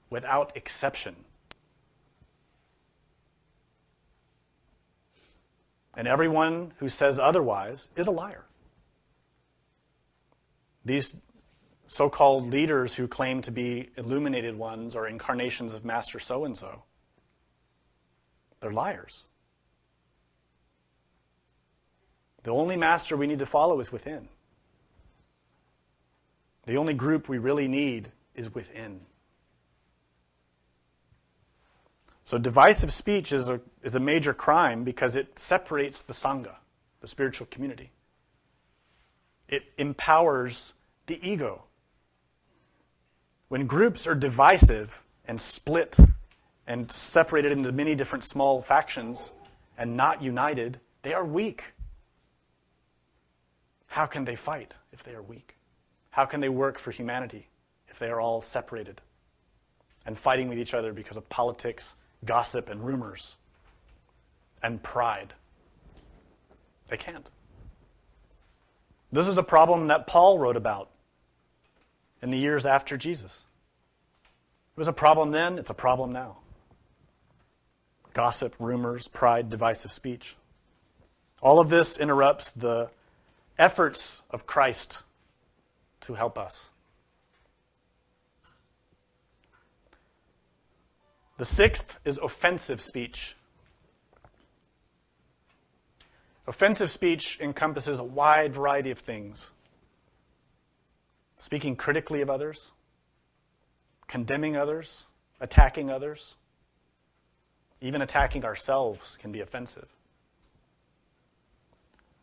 without exception. And everyone who says otherwise is a liar. These so called leaders who claim to be illuminated ones or incarnations of Master so and so, they're liars. The only master we need to follow is within. The only group we really need is within. So, divisive speech is a, is a major crime because it separates the Sangha, the spiritual community. It empowers the ego. When groups are divisive and split and separated into many different small factions and not united, they are weak. How can they fight if they are weak? How can they work for humanity if they are all separated and fighting with each other because of politics, gossip, and rumors and pride? They can't. This is a problem that Paul wrote about in the years after Jesus. It was a problem then, it's a problem now. Gossip, rumors, pride, divisive speech. All of this interrupts the efforts of Christ to help us. The sixth is offensive speech. Offensive speech encompasses a wide variety of things speaking critically of others, condemning others, attacking others, even attacking ourselves can be offensive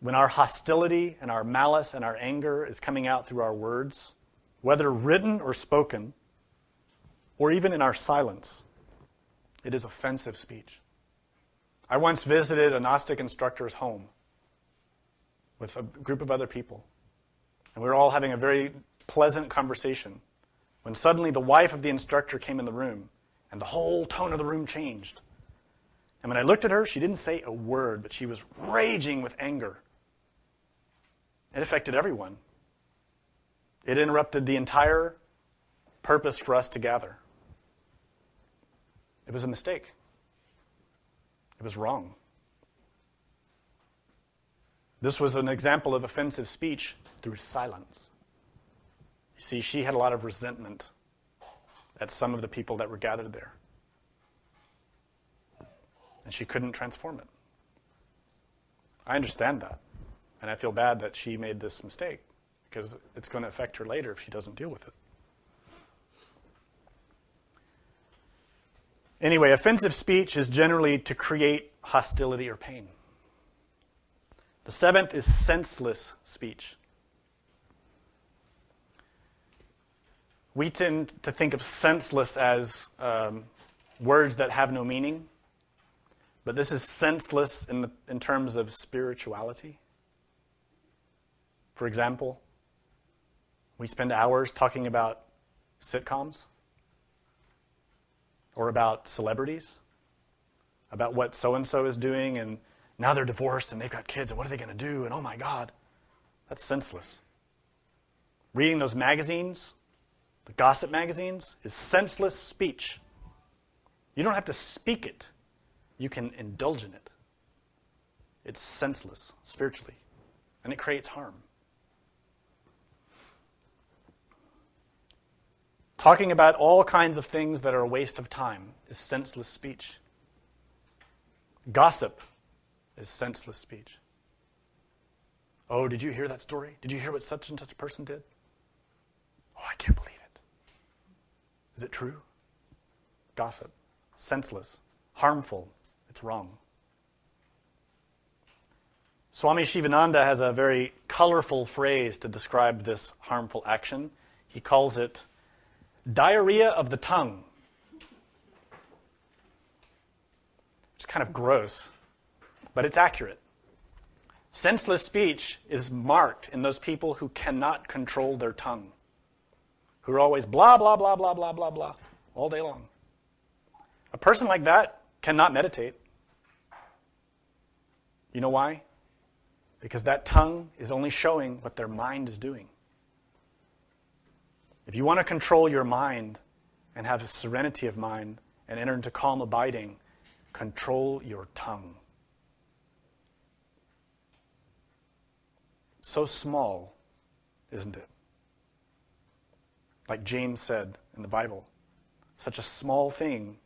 when our hostility and our malice and our anger is coming out through our words, whether written or spoken, or even in our silence, it is offensive speech. I once visited a Gnostic instructor's home with a group of other people, and we were all having a very pleasant conversation when suddenly the wife of the instructor came in the room, and the whole tone of the room changed. And when I looked at her, she didn't say a word, but she was raging with anger. It affected everyone. It interrupted the entire purpose for us to gather. It was a mistake. It was wrong. This was an example of offensive speech through silence. You see, she had a lot of resentment at some of the people that were gathered there. And she couldn't transform it. I understand that. And I feel bad that she made this mistake because it's going to affect her later if she doesn't deal with it. Anyway, offensive speech is generally to create hostility or pain. The seventh is senseless speech. We tend to think of senseless as um, words that have no meaning, but this is senseless in, the, in terms of spirituality. For example, we spend hours talking about sitcoms or about celebrities, about what so and so is doing, and now they're divorced and they've got kids, and what are they going to do? And oh my God, that's senseless. Reading those magazines, the gossip magazines, is senseless speech. You don't have to speak it, you can indulge in it. It's senseless spiritually, and it creates harm. Talking about all kinds of things that are a waste of time is senseless speech. Gossip is senseless speech. Oh, did you hear that story? Did you hear what such and such person did? Oh, I can't believe it. Is it true? Gossip. Senseless. Harmful. It's wrong. Swami Shivananda has a very colorful phrase to describe this harmful action. He calls it diarrhea of the tongue. It's kind of gross, but it's accurate. Senseless speech is marked in those people who cannot control their tongue, who are always blah, blah, blah, blah, blah, blah, blah, all day long. A person like that cannot meditate. You know why? Because that tongue is only showing what their mind is doing. If you want to control your mind and have a serenity of mind and enter into calm abiding, control your tongue. So small, isn't it? Like James said in the Bible, such a small thing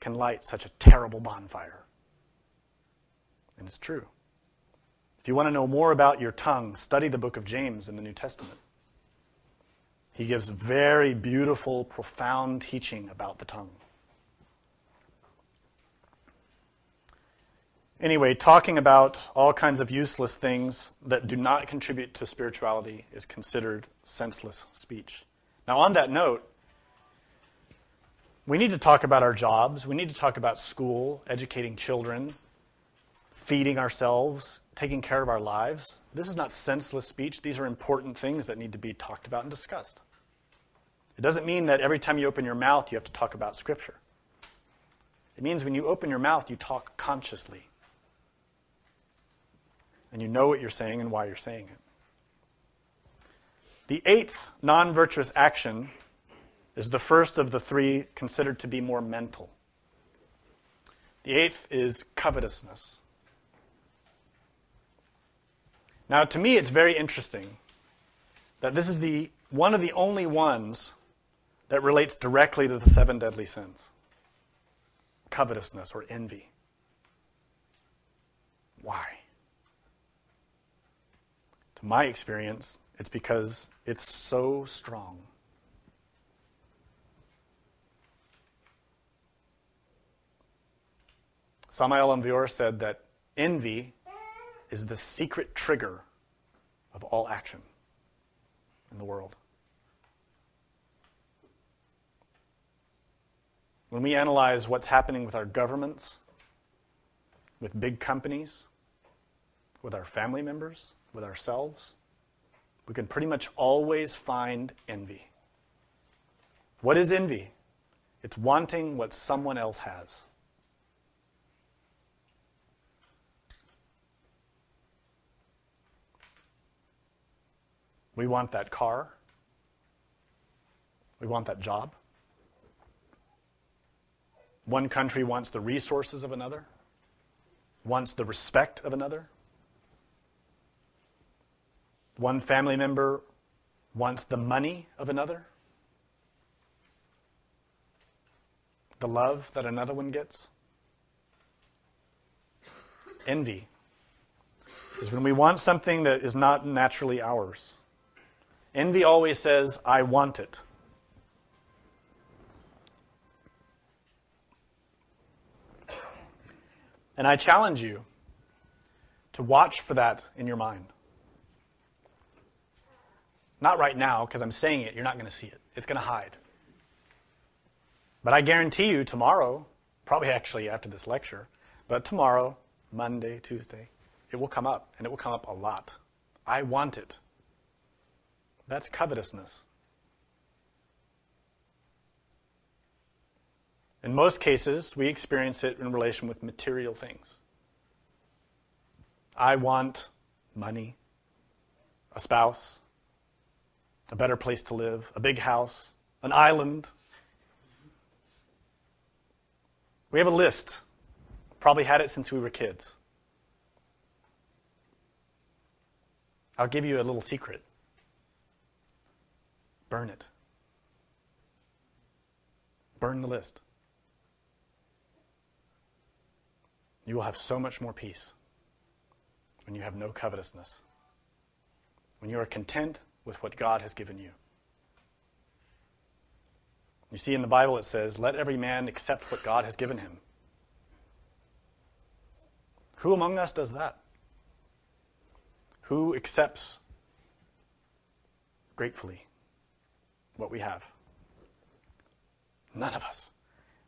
can light such a terrible bonfire. And it's true. If you want to know more about your tongue, study the book of James in the New Testament. He gives very beautiful, profound teaching about the tongue. Anyway, talking about all kinds of useless things that do not contribute to spirituality is considered senseless speech. Now, on that note, we need to talk about our jobs. We need to talk about school, educating children, feeding ourselves, taking care of our lives. This is not senseless speech. These are important things that need to be talked about and discussed. It doesn't mean that every time you open your mouth, you have to talk about Scripture. It means when you open your mouth, you talk consciously. And you know what you're saying and why you're saying it. The eighth non virtuous action is the first of the three considered to be more mental. The eighth is covetousness. Now, to me, it's very interesting that this is the one of the only ones that relates directly to the seven deadly sins covetousness or envy. Why? To my experience, it's because it's so strong. Samael Aun said that envy is the secret trigger of all action in the world. When we analyze what's happening with our governments, with big companies, with our family members, with ourselves, we can pretty much always find envy. What is envy? It's wanting what someone else has. We want that car. We want that job. One country wants the resources of another, wants the respect of another. One family member wants the money of another, the love that another one gets. Envy is when we want something that is not naturally ours. Envy always says, I want it. And I challenge you to watch for that in your mind. Not right now, because I'm saying it, you're not going to see it. It's going to hide. But I guarantee you, tomorrow, probably actually after this lecture, but tomorrow, Monday, Tuesday, it will come up, and it will come up a lot. I want it. That's covetousness. In most cases, we experience it in relation with material things. I want money, a spouse, a better place to live, a big house, an island. We have a list. Probably had it since we were kids. I'll give you a little secret burn it. Burn the list. You will have so much more peace when you have no covetousness, when you are content with what God has given you. You see, in the Bible it says, Let every man accept what God has given him. Who among us does that? Who accepts gratefully what we have? None of us.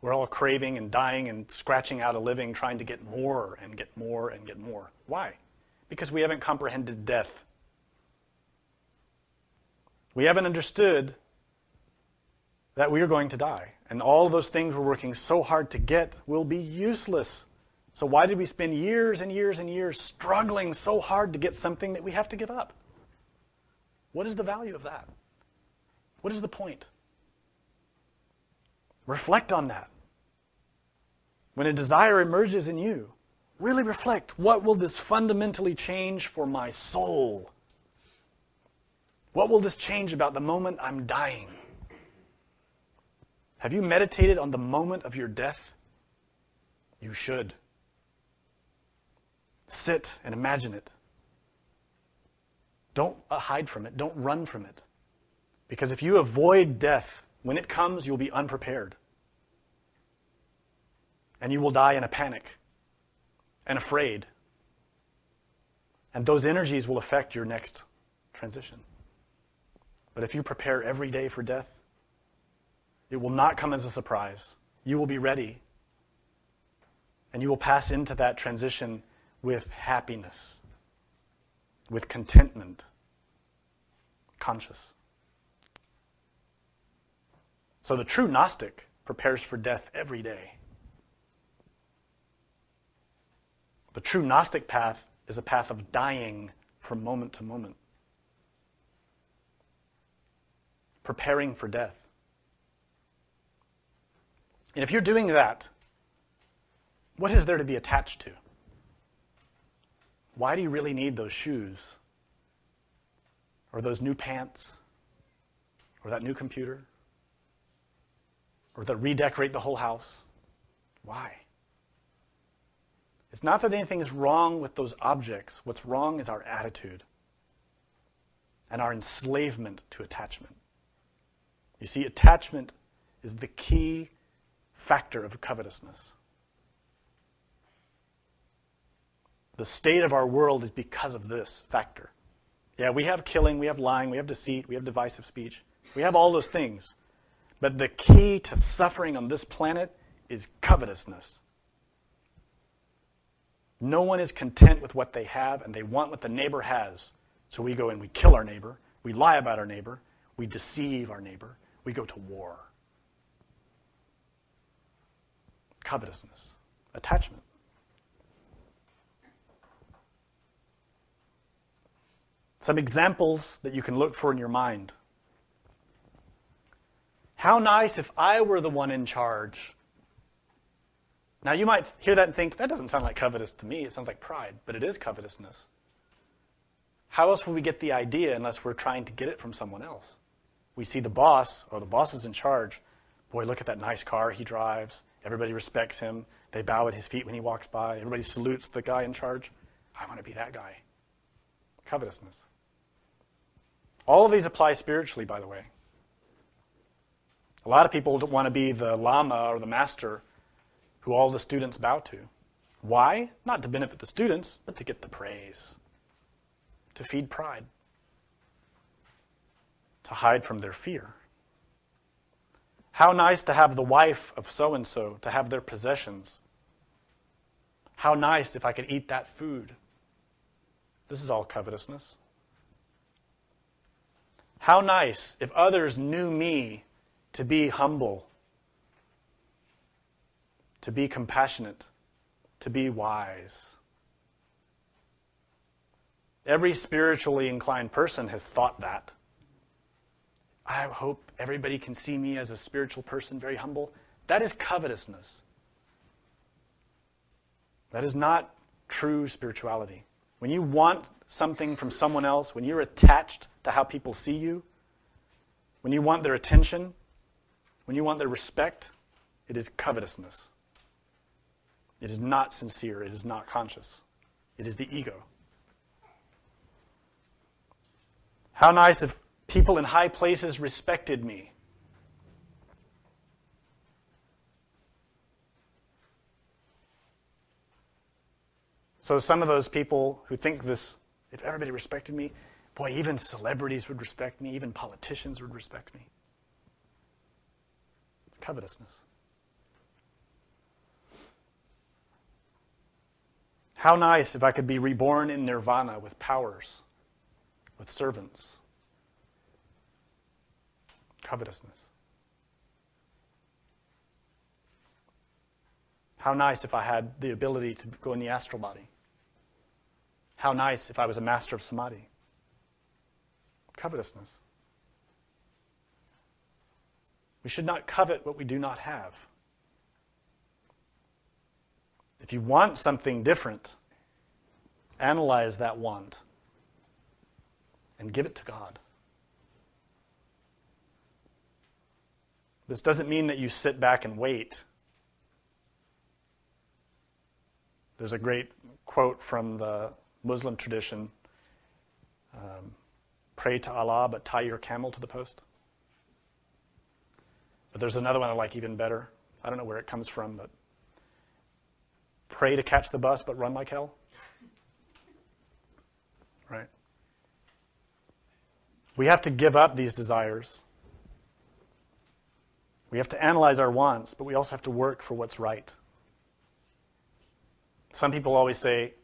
We're all craving and dying and scratching out a living, trying to get more and get more and get more. Why? Because we haven't comprehended death. We haven't understood that we are going to die. And all of those things we're working so hard to get will be useless. So, why did we spend years and years and years struggling so hard to get something that we have to give up? What is the value of that? What is the point? Reflect on that. When a desire emerges in you, really reflect what will this fundamentally change for my soul? What will this change about the moment I'm dying? Have you meditated on the moment of your death? You should. Sit and imagine it. Don't uh, hide from it. Don't run from it. Because if you avoid death, when it comes, you'll be unprepared. And you will die in a panic and afraid. And those energies will affect your next transition. But if you prepare every day for death, it will not come as a surprise. You will be ready. And you will pass into that transition with happiness, with contentment, conscious. So the true Gnostic prepares for death every day. The true Gnostic path is a path of dying from moment to moment, preparing for death. And if you're doing that, what is there to be attached to? Why do you really need those shoes? Or those new pants? Or that new computer? Or that redecorate the whole house? Why? It's not that anything is wrong with those objects. What's wrong is our attitude and our enslavement to attachment. You see, attachment is the key factor of covetousness. The state of our world is because of this factor. Yeah, we have killing, we have lying, we have deceit, we have divisive speech. We have all those things. But the key to suffering on this planet is covetousness. No one is content with what they have, and they want what the neighbor has. So we go and we kill our neighbor, we lie about our neighbor, we deceive our neighbor, we go to war. Covetousness, attachment. Some examples that you can look for in your mind. How nice if I were the one in charge now, you might hear that and think, that doesn't sound like covetous to me. It sounds like pride, but it is covetousness. How else will we get the idea unless we're trying to get it from someone else? We see the boss, or the boss is in charge. Boy, look at that nice car he drives. Everybody respects him. They bow at his feet when he walks by. Everybody salutes the guy in charge. I want to be that guy. Covetousness. All of these apply spiritually, by the way. A lot of people want to be the lama or the master who all the students bow to. Why? Not to benefit the students, but to get the praise, to feed pride, to hide from their fear. How nice to have the wife of so and so, to have their possessions. How nice if I could eat that food. This is all covetousness. How nice if others knew me to be humble, to be compassionate, to be wise. Every spiritually inclined person has thought that. I hope everybody can see me as a spiritual person, very humble. That is covetousness. That is not true spirituality. When you want something from someone else, when you're attached to how people see you, when you want their attention, when you want their respect, it is covetousness. It is not sincere. It is not conscious. It is the ego. How nice if people in high places respected me. So, some of those people who think this, if everybody respected me, boy, even celebrities would respect me, even politicians would respect me. Covetousness. How nice if I could be reborn in nirvana with powers, with servants. Covetousness. How nice if I had the ability to go in the astral body. How nice if I was a master of samadhi. Covetousness. We should not covet what we do not have. If you want something different, analyze that want and give it to God. This doesn't mean that you sit back and wait. There's a great quote from the Muslim tradition um, pray to Allah, but tie your camel to the post. But there's another one I like even better. I don't know where it comes from, but pray to catch the bus, but run like hell. Right? We have to give up these desires. We have to analyze our wants, but we also have to work for what's right. Some people always say,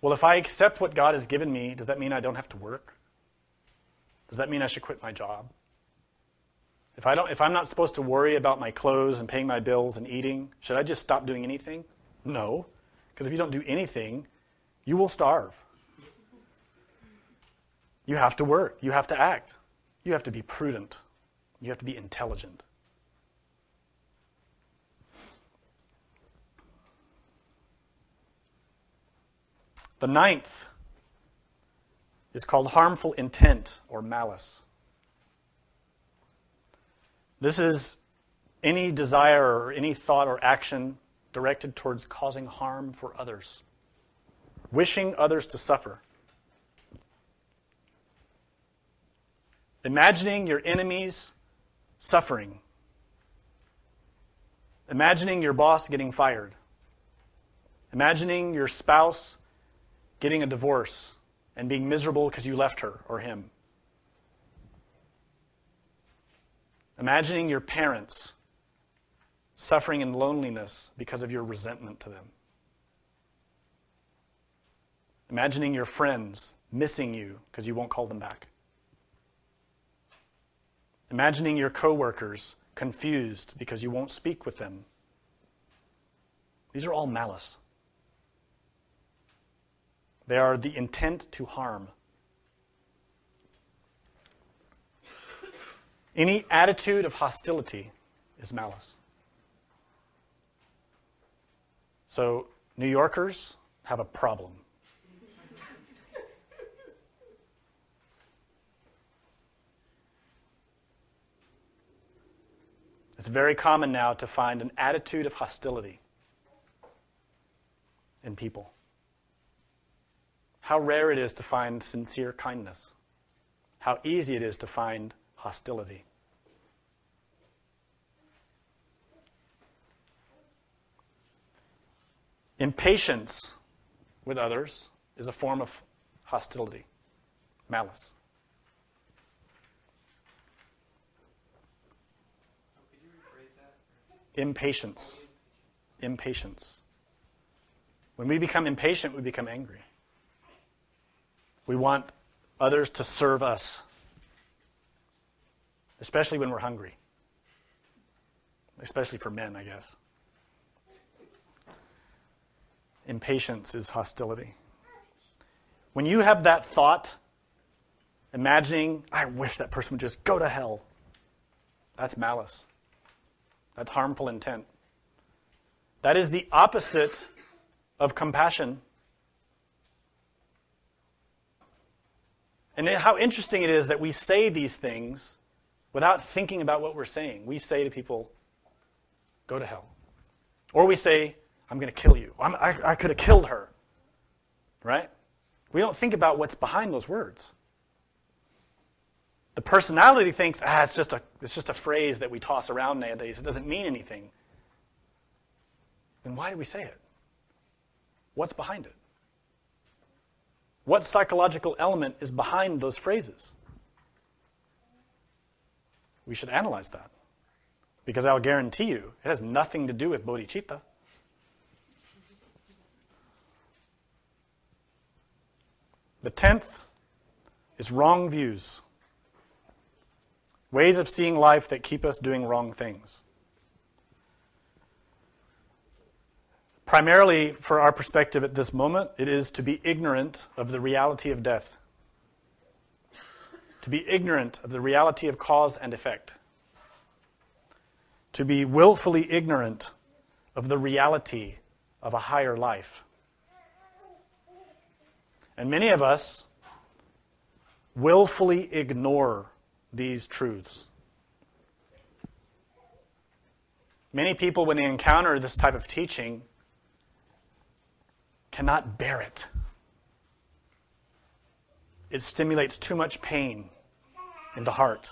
well, if I accept what God has given me, does that mean I don't have to work? Does that mean I should quit my job? If, I don't, if I'm not supposed to worry about my clothes and paying my bills and eating, should I just stop doing anything? No, because if you don't do anything, you will starve. You have to work. You have to act. You have to be prudent. You have to be intelligent. The ninth is called harmful intent or malice. This is any desire or any thought or action directed towards causing harm for others, wishing others to suffer. Imagining your enemies suffering. Imagining your boss getting fired. Imagining your spouse getting a divorce and being miserable because you left her or him. Imagining your parents suffering in loneliness because of your resentment to them. Imagining your friends missing you because you won't call them back. Imagining your coworkers confused because you won't speak with them. These are all malice. They are the intent to harm. Any attitude of hostility is malice. So, New Yorkers have a problem. It's very common now to find an attitude of hostility in people how rare it is to find sincere kindness, how easy it is to find hostility. Impatience with others is a form of hostility, malice. Impatience. Impatience. When we become impatient, we become angry. We want others to serve us, especially when we're hungry. Especially for men, I guess. Impatience is hostility. When you have that thought, imagining, I wish that person would just go to hell, that's malice. That's harmful intent. That is the opposite of compassion. And how interesting it is that we say these things without thinking about what we're saying. We say to people, go to hell. Or we say, I'm going to kill you. I, I could have killed her. Right? We don't think about what's behind those words. The personality thinks, ah, it's just a, it's just a phrase that we toss around nowadays. It doesn't mean anything. Then why do we say it? What's behind it? What psychological element is behind those phrases? We should analyze that. Because I'll guarantee you, it has nothing to do with bodhicitta. The tenth is wrong views. Ways of seeing life that keep us doing wrong things. Primarily, for our perspective at this moment, it is to be ignorant of the reality of death, to be ignorant of the reality of cause and effect, to be willfully ignorant of the reality of a higher life. And many of us willfully ignore these truths. Many people, when they encounter this type of teaching, cannot bear it. It stimulates too much pain in the heart.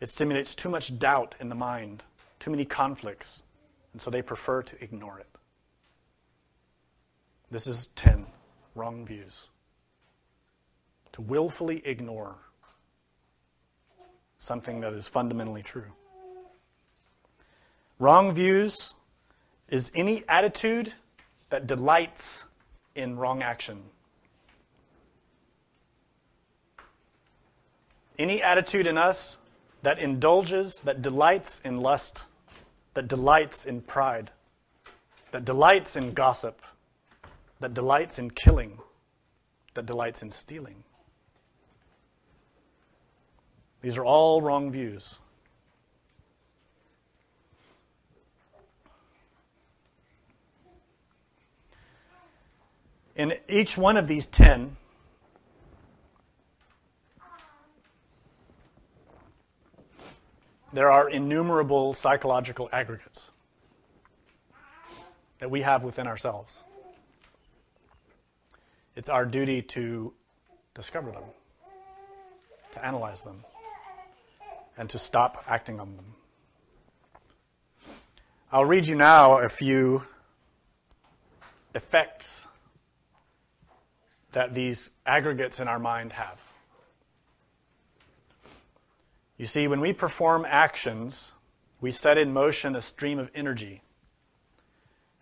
It stimulates too much doubt in the mind, too many conflicts, and so they prefer to ignore it. This is 10 wrong views. To willfully ignore something that is fundamentally true. Wrong views is any attitude that delights in wrong action. Any attitude in us that indulges, that delights in lust, that delights in pride, that delights in gossip, that delights in killing, that delights in stealing. These are all wrong views. In each one of these ten, there are innumerable psychological aggregates that we have within ourselves. It's our duty to discover them, to analyze them and to stop acting on them. I'll read you now a few effects that these aggregates in our mind have. You see, when we perform actions, we set in motion a stream of energy.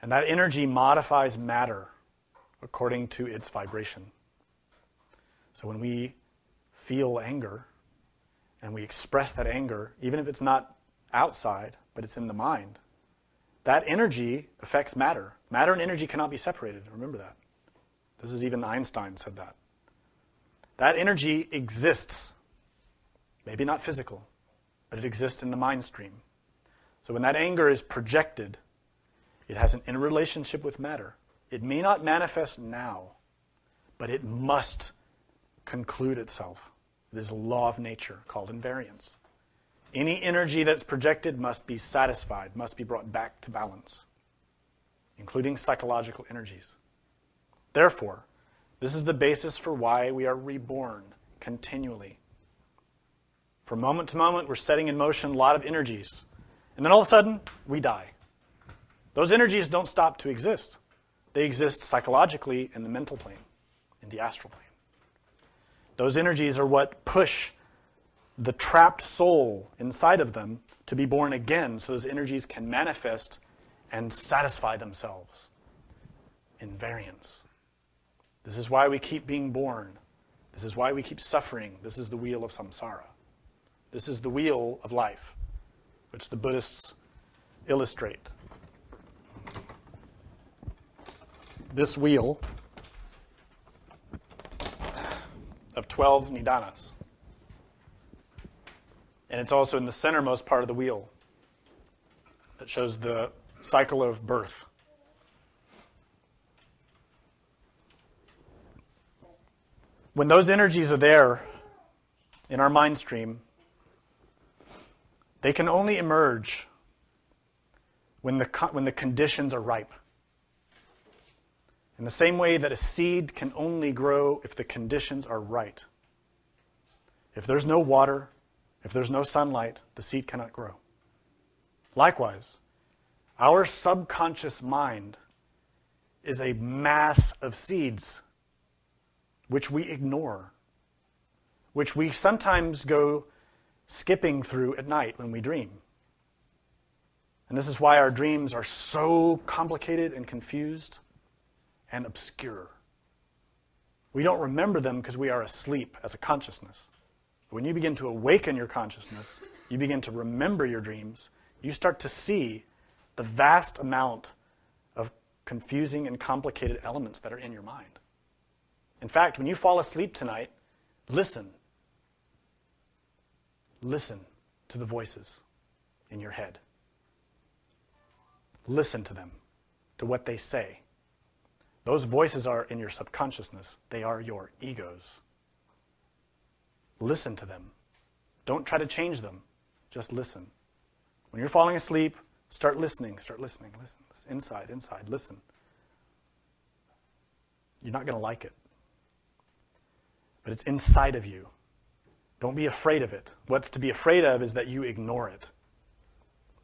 And that energy modifies matter according to its vibration. So when we feel anger, and we express that anger, even if it's not outside, but it's in the mind, that energy affects matter. Matter and energy cannot be separated. Remember that. This is even Einstein said that. That energy exists. Maybe not physical, but it exists in the mind stream. So when that anger is projected, it has an interrelationship with matter. It may not manifest now, but it must conclude itself. It is a law of nature called invariance. Any energy that's projected must be satisfied, must be brought back to balance, including psychological energies. Therefore, this is the basis for why we are reborn continually. From moment to moment, we're setting in motion a lot of energies. And then all of a sudden, we die. Those energies don't stop to exist. They exist psychologically in the mental plane, in the astral plane. Those energies are what push the trapped soul inside of them to be born again so those energies can manifest and satisfy themselves in variance. This is why we keep being born. This is why we keep suffering. This is the wheel of samsara. This is the wheel of life, which the Buddhists illustrate. This wheel of 12 nidanas. And it's also in the centermost part of the wheel that shows the cycle of birth. When those energies are there in our mind stream, they can only emerge when the, when the conditions are ripe. In the same way that a seed can only grow if the conditions are right. If there's no water, if there's no sunlight, the seed cannot grow. Likewise, our subconscious mind is a mass of seeds which we ignore, which we sometimes go skipping through at night when we dream. And this is why our dreams are so complicated and confused and obscure. We don't remember them because we are asleep as a consciousness. But When you begin to awaken your consciousness, you begin to remember your dreams, you start to see the vast amount of confusing and complicated elements that are in your mind. In fact, when you fall asleep tonight, listen. Listen to the voices in your head. Listen to them, to what they say. Those voices are in your subconsciousness, they are your egos. Listen to them. Don't try to change them. Just listen. When you're falling asleep, start listening, start listening, listen. Inside, inside, listen. You're not going to like it. But it's inside of you. Don't be afraid of it. What's to be afraid of is that you ignore it.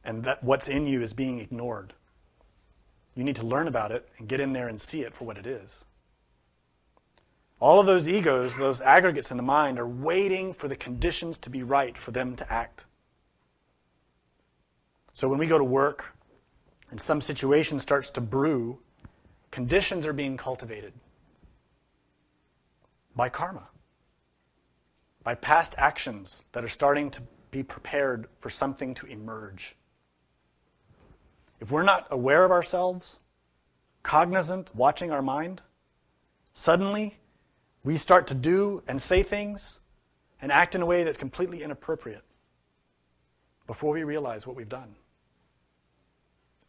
And that what's in you is being ignored. You need to learn about it and get in there and see it for what it is. All of those egos, those aggregates in the mind, are waiting for the conditions to be right for them to act. So when we go to work and some situation starts to brew, conditions are being cultivated by karma, by past actions that are starting to be prepared for something to emerge. If we're not aware of ourselves, cognizant, watching our mind, suddenly we start to do and say things and act in a way that's completely inappropriate before we realize what we've done.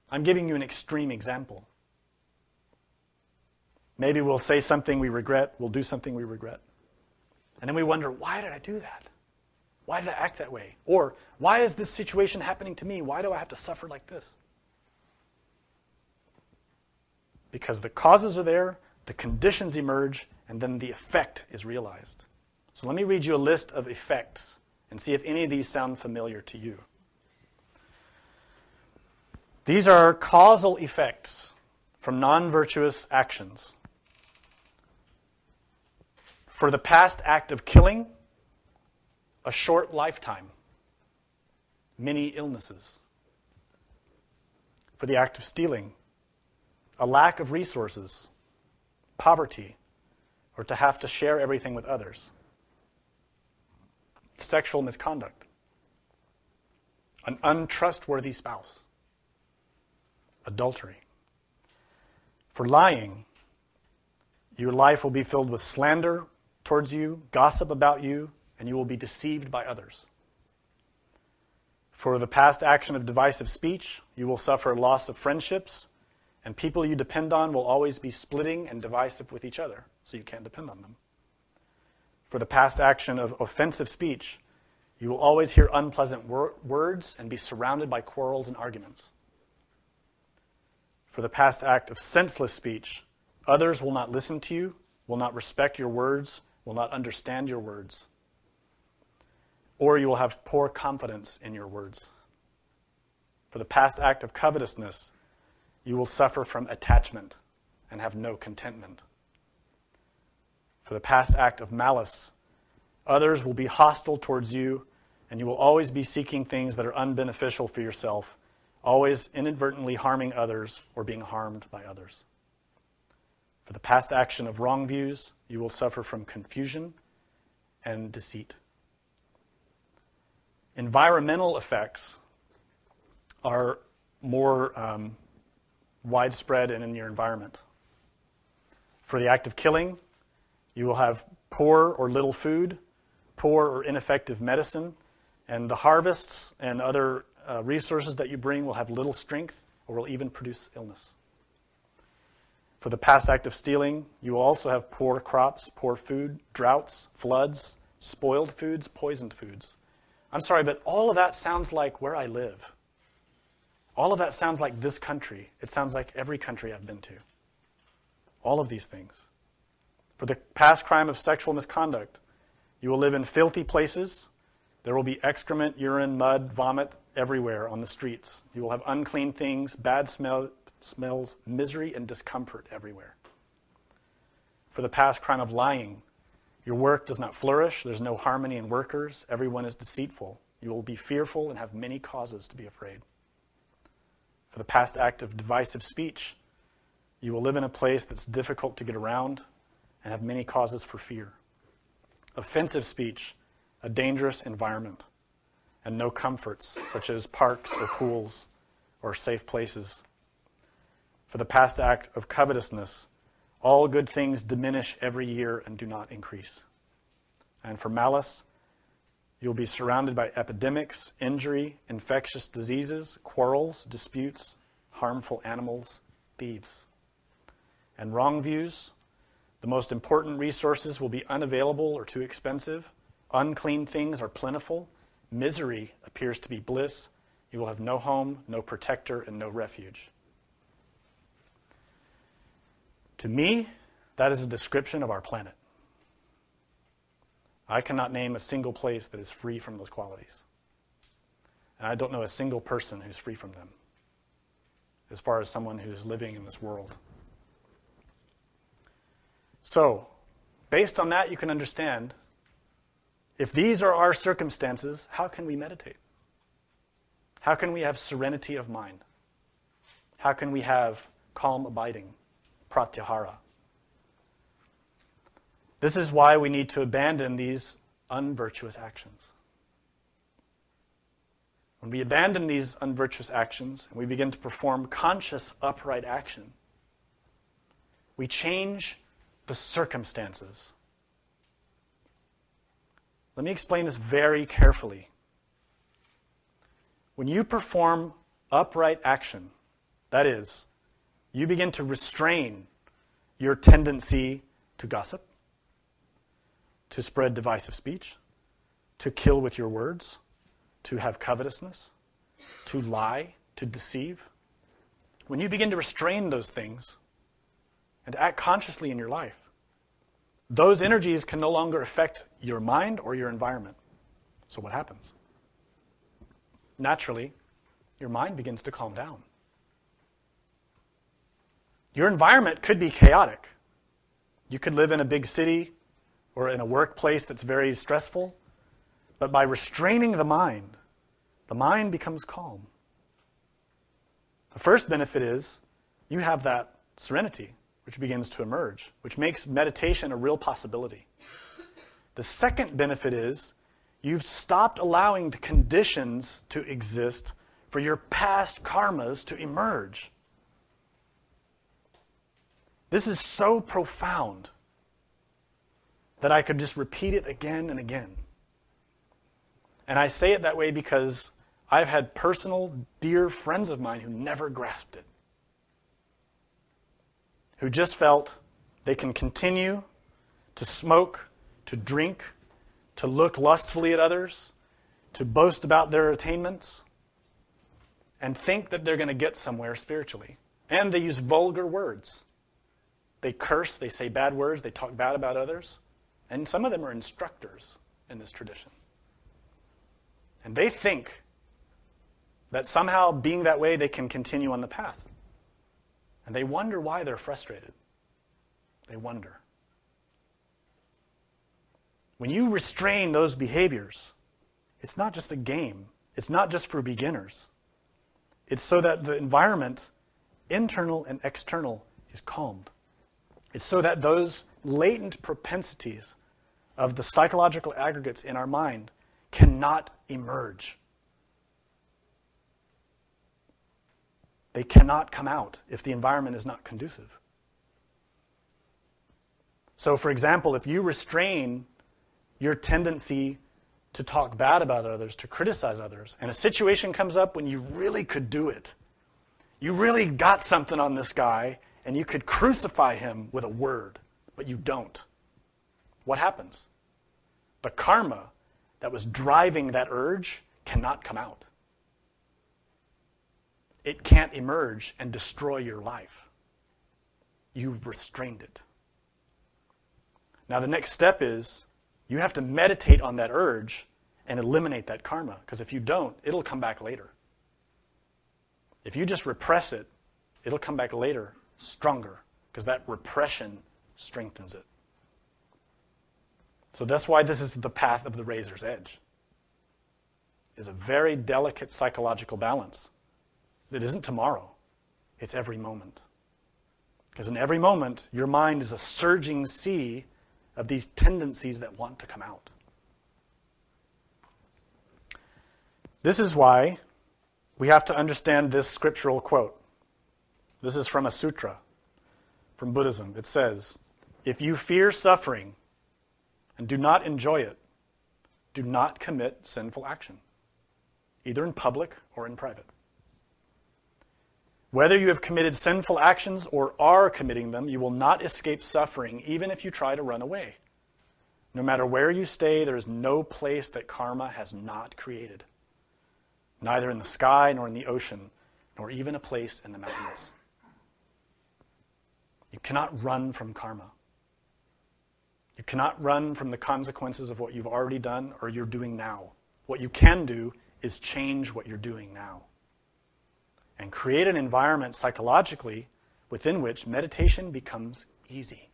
I'm giving you an extreme example. Maybe we'll say something we regret, we'll do something we regret. And then we wonder, why did I do that? Why did I act that way? Or, why is this situation happening to me? Why do I have to suffer like this? Because the causes are there, the conditions emerge, and then the effect is realized. So let me read you a list of effects and see if any of these sound familiar to you. These are causal effects from non virtuous actions. For the past act of killing, a short lifetime, many illnesses. For the act of stealing, a lack of resources, poverty, or to have to share everything with others. Sexual misconduct, an untrustworthy spouse, adultery. For lying, your life will be filled with slander towards you, gossip about you, and you will be deceived by others. For the past action of divisive speech, you will suffer loss of friendships, and people you depend on will always be splitting and divisive with each other so you can't depend on them. For the past action of offensive speech, you will always hear unpleasant wor- words and be surrounded by quarrels and arguments. For the past act of senseless speech, others will not listen to you, will not respect your words, will not understand your words, or you will have poor confidence in your words. For the past act of covetousness, you will suffer from attachment and have no contentment. For the past act of malice, others will be hostile towards you, and you will always be seeking things that are unbeneficial for yourself, always inadvertently harming others or being harmed by others. For the past action of wrong views, you will suffer from confusion and deceit. Environmental effects are more um, widespread and in your environment. For the act of killing, you will have poor or little food, poor or ineffective medicine, and the harvests and other uh, resources that you bring will have little strength or will even produce illness. For the past act of stealing, you will also have poor crops, poor food, droughts, floods, spoiled foods, poisoned foods. I'm sorry, but all of that sounds like where I live. All of that sounds like this country. It sounds like every country I've been to. All of these things. For the past crime of sexual misconduct, you will live in filthy places. There will be excrement, urine, mud, vomit everywhere on the streets. You will have unclean things, bad smell, smells, misery, and discomfort everywhere. For the past crime of lying, your work does not flourish. There's no harmony in workers. Everyone is deceitful. You will be fearful and have many causes to be afraid. For the past act of divisive speech, you will live in a place that's difficult to get around and have many causes for fear. Offensive speech, a dangerous environment, and no comforts, such as parks or pools or safe places. For the past act of covetousness, all good things diminish every year and do not increase. And for malice, You'll be surrounded by epidemics, injury, infectious diseases, quarrels, disputes, harmful animals, thieves. And wrong views. The most important resources will be unavailable or too expensive. Unclean things are plentiful. Misery appears to be bliss. You will have no home, no protector, and no refuge. To me, that is a description of our planet. I cannot name a single place that is free from those qualities. And I don't know a single person who's free from them, as far as someone who's living in this world. So, based on that, you can understand if these are our circumstances, how can we meditate? How can we have serenity of mind? How can we have calm abiding, pratyahara? This is why we need to abandon these unvirtuous actions. When we abandon these unvirtuous actions and we begin to perform conscious, upright action, we change the circumstances. Let me explain this very carefully. When you perform upright action, that is, you begin to restrain your tendency to gossip, to spread divisive speech, to kill with your words, to have covetousness, to lie, to deceive. When you begin to restrain those things and to act consciously in your life, those energies can no longer affect your mind or your environment. So, what happens? Naturally, your mind begins to calm down. Your environment could be chaotic. You could live in a big city or in a workplace that's very stressful. But by restraining the mind, the mind becomes calm. The first benefit is you have that serenity, which begins to emerge, which makes meditation a real possibility. The second benefit is you've stopped allowing the conditions to exist for your past karmas to emerge. This is so profound that I could just repeat it again and again. And I say it that way because I've had personal, dear friends of mine who never grasped it, who just felt they can continue to smoke, to drink, to look lustfully at others, to boast about their attainments, and think that they're going to get somewhere spiritually. And they use vulgar words. They curse, they say bad words, they talk bad about others. And some of them are instructors in this tradition. And they think that somehow, being that way, they can continue on the path. And they wonder why they're frustrated. They wonder. When you restrain those behaviors, it's not just a game, it's not just for beginners. It's so that the environment, internal and external, is calmed. It's so that those latent propensities of the psychological aggregates in our mind cannot emerge. They cannot come out if the environment is not conducive. So, for example, if you restrain your tendency to talk bad about others, to criticize others, and a situation comes up when you really could do it, you really got something on this guy, and you could crucify him with a word, but you don't. What happens? The karma that was driving that urge cannot come out. It can't emerge and destroy your life. You've restrained it. Now, the next step is you have to meditate on that urge and eliminate that karma, because if you don't, it'll come back later. If you just repress it, it'll come back later stronger, because that repression strengthens it. So that's why this is the path of the razor's edge. Is a very delicate psychological balance. It isn't tomorrow, it's every moment. Because in every moment, your mind is a surging sea of these tendencies that want to come out. This is why we have to understand this scriptural quote. This is from a sutra from Buddhism. It says, If you fear suffering and do not enjoy it, do not commit sinful action, either in public or in private. Whether you have committed sinful actions or are committing them, you will not escape suffering even if you try to run away. No matter where you stay, there is no place that karma has not created, neither in the sky nor in the ocean, nor even a place in the mountains. You cannot run from karma. You cannot run from the consequences of what you've already done or you're doing now. What you can do is change what you're doing now and create an environment psychologically within which meditation becomes easy.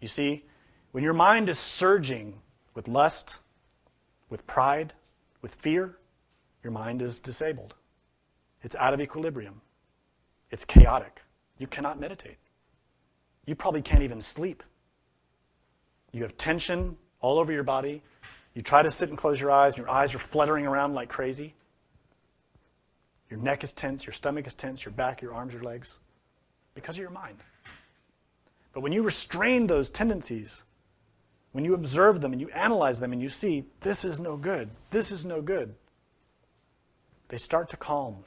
You see, when your mind is surging with lust, with pride, with fear, your mind is disabled. It's out of equilibrium. It's chaotic. You cannot meditate. You probably can't even sleep. You have tension all over your body. You try to sit and close your eyes, and your eyes are fluttering around like crazy. Your neck is tense, your stomach is tense, your back, your arms, your legs, because of your mind. But when you restrain those tendencies, when you observe them and you analyze them and you see, this is no good, this is no good, they start to calm.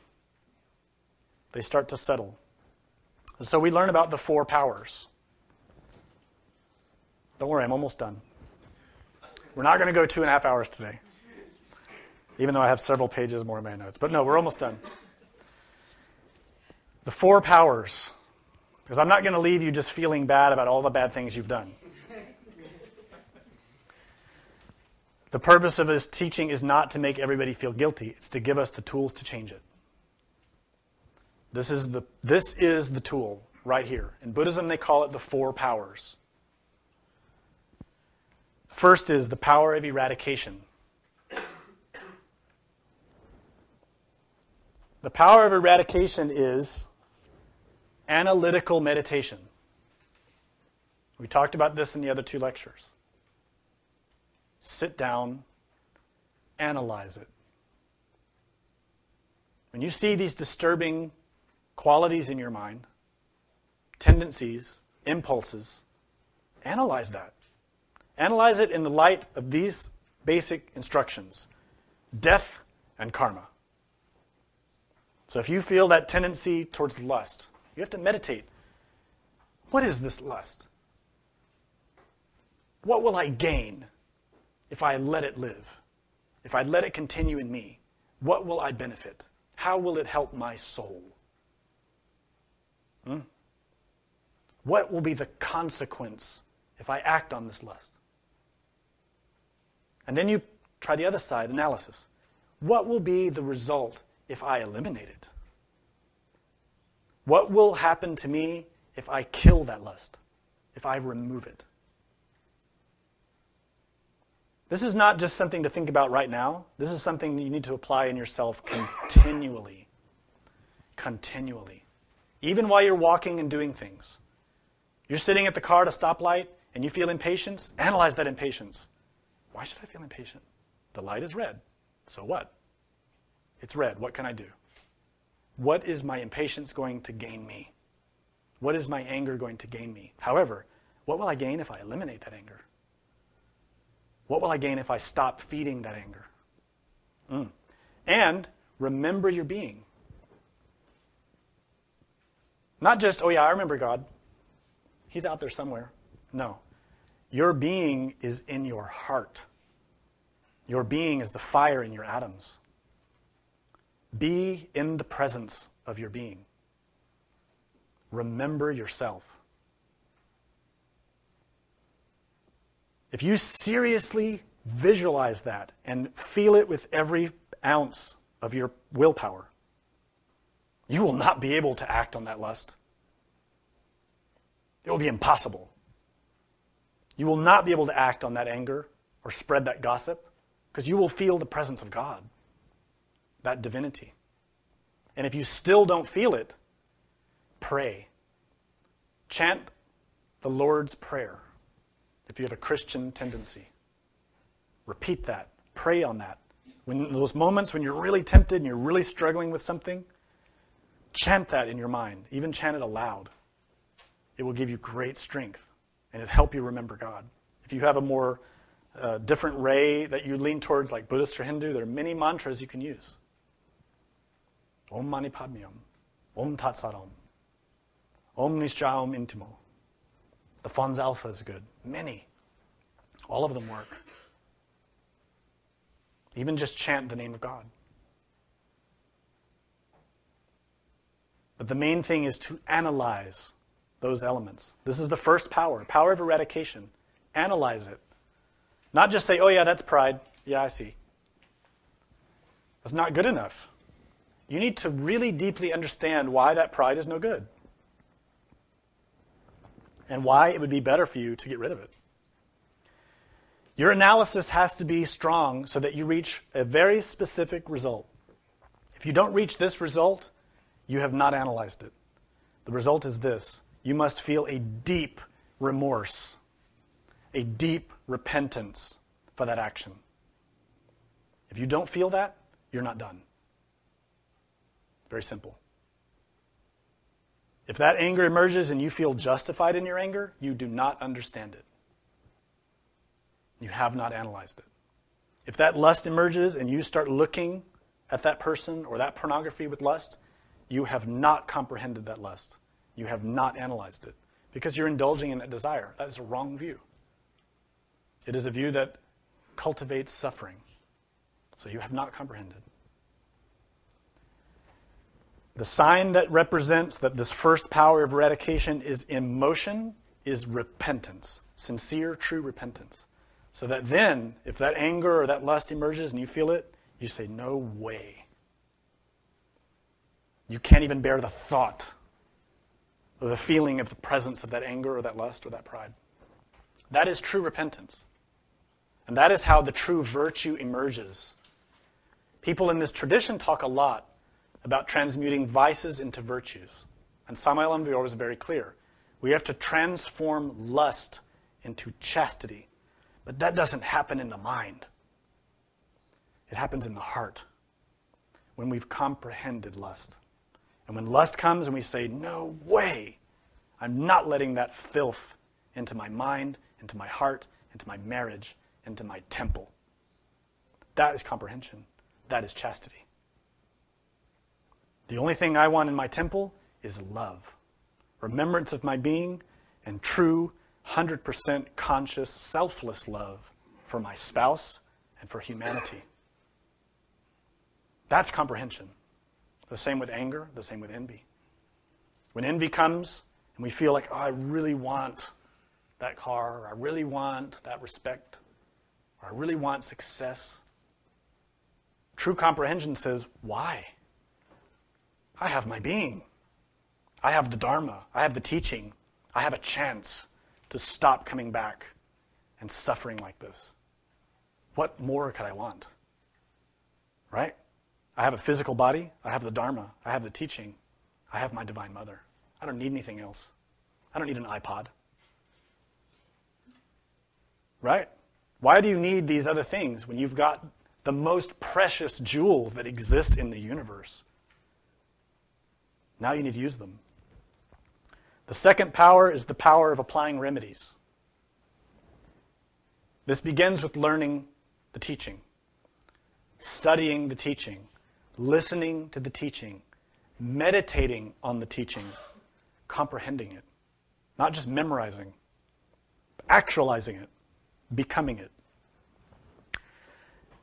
They start to settle. So we learn about the four powers. Don't worry, I'm almost done. We're not going to go two and a half hours today even though I have several pages more in my notes. But no, we're almost done. The four powers, because I'm not going to leave you just feeling bad about all the bad things you've done. The purpose of this teaching is not to make everybody feel guilty, it's to give us the tools to change it. This is the, this is the tool right here. In Buddhism, they call it the four powers. First is the power of eradication. The power of eradication is analytical meditation. We talked about this in the other two lectures. Sit down, analyze it. When you see these disturbing qualities in your mind, tendencies, impulses, analyze that. Analyze it in the light of these basic instructions death and karma. So if you feel that tendency towards lust, you have to meditate. What is this lust? What will I gain if I let it live? If I let it continue in me? What will I benefit? How will it help my soul? Hmm? What will be the consequence if I act on this lust? And then you try the other side analysis. What will be the result if I eliminate it? What will happen to me if I kill that lust, if I remove it? This is not just something to think about right now. This is something you need to apply in yourself continually. Continually. Even while you're walking and doing things. You're sitting at the car at a stoplight and you feel impatience, analyze that impatience. Why should I feel impatient? The light is red. So what? It's red. What can I do? What is my impatience going to gain me? What is my anger going to gain me? However, what will I gain if I eliminate that anger? What will I gain if I stop feeding that anger? Mm. And remember your being. Not just, oh yeah, I remember God. He's out there somewhere. No. Your being is in your heart. Your being is the fire in your atoms. Be in the presence of your being. Remember yourself. If you seriously visualize that and feel it with every ounce of your willpower, you will not be able to act on that lust. It will be impossible. You will not be able to act on that anger or spread that gossip because you will feel the presence of God, that divinity. And if you still don't feel it, pray. Chant the Lord's Prayer if you have a Christian tendency. Repeat that. Pray on that. When those moments when you're really tempted and you're really struggling with something, chant that in your mind. Even chant it aloud. It will give you great strength and it help you remember God. If you have a more uh, different ray that you lean towards, like Buddhist or Hindu, there are many mantras you can use. Om Mani Padme Hum, Om Tat Sat Om, Om Nishcha Om Intimo. The Fons Alpha is good. Many. All of them work. Even just chant the name of God. But the main thing is to analyze those elements. This is the first power, power of eradication. Analyze it. Not just say, oh, yeah, that's pride. Yeah, I see. That's not good enough. You need to really deeply understand why that pride is no good and why it would be better for you to get rid of it. Your analysis has to be strong so that you reach a very specific result. If you don't reach this result, you have not analyzed it. The result is this you must feel a deep remorse, a deep repentance for that action. If you don't feel that, you're not done. Very simple. If that anger emerges and you feel justified in your anger, you do not understand it. You have not analyzed it. If that lust emerges and you start looking at that person or that pornography with lust, you have not comprehended that lust. You have not analyzed it because you're indulging in that desire. That is a wrong view. It is a view that cultivates suffering. So you have not comprehended. The sign that represents that this first power of eradication is in motion is repentance, sincere, true repentance. So that then, if that anger or that lust emerges and you feel it, you say, No way. You can't even bear the thought or the feeling of the presence of that anger or that lust or that pride. That is true repentance. And that is how the true virtue emerges. People in this tradition talk a lot about transmuting vices into virtues. And Samael Aun Weor was very clear. We have to transform lust into chastity. But that doesn't happen in the mind. It happens in the heart when we've comprehended lust. And when lust comes and we say, No way, I'm not letting that filth into my mind, into my heart, into my marriage, into my temple. That is comprehension. That is chastity. The only thing I want in my temple is love, remembrance of my being, and true, 100% conscious, selfless love for my spouse and for humanity. That's comprehension. The same with anger, the same with envy. When envy comes and we feel like, oh, I really want that car, or I really want that respect, or I really want success, true comprehension says, why? I have my being. I have the Dharma, I have the teaching, I have a chance to stop coming back and suffering like this. What more could I want? Right? I have a physical body, I have the Dharma, I have the teaching, I have my Divine Mother. I don't need anything else. I don't need an iPod. Right? Why do you need these other things when you've got the most precious jewels that exist in the universe? Now you need to use them. The second power is the power of applying remedies. This begins with learning the teaching, studying the teaching, listening to the teaching, meditating on the teaching, comprehending it. Not just memorizing, actualizing it, becoming it.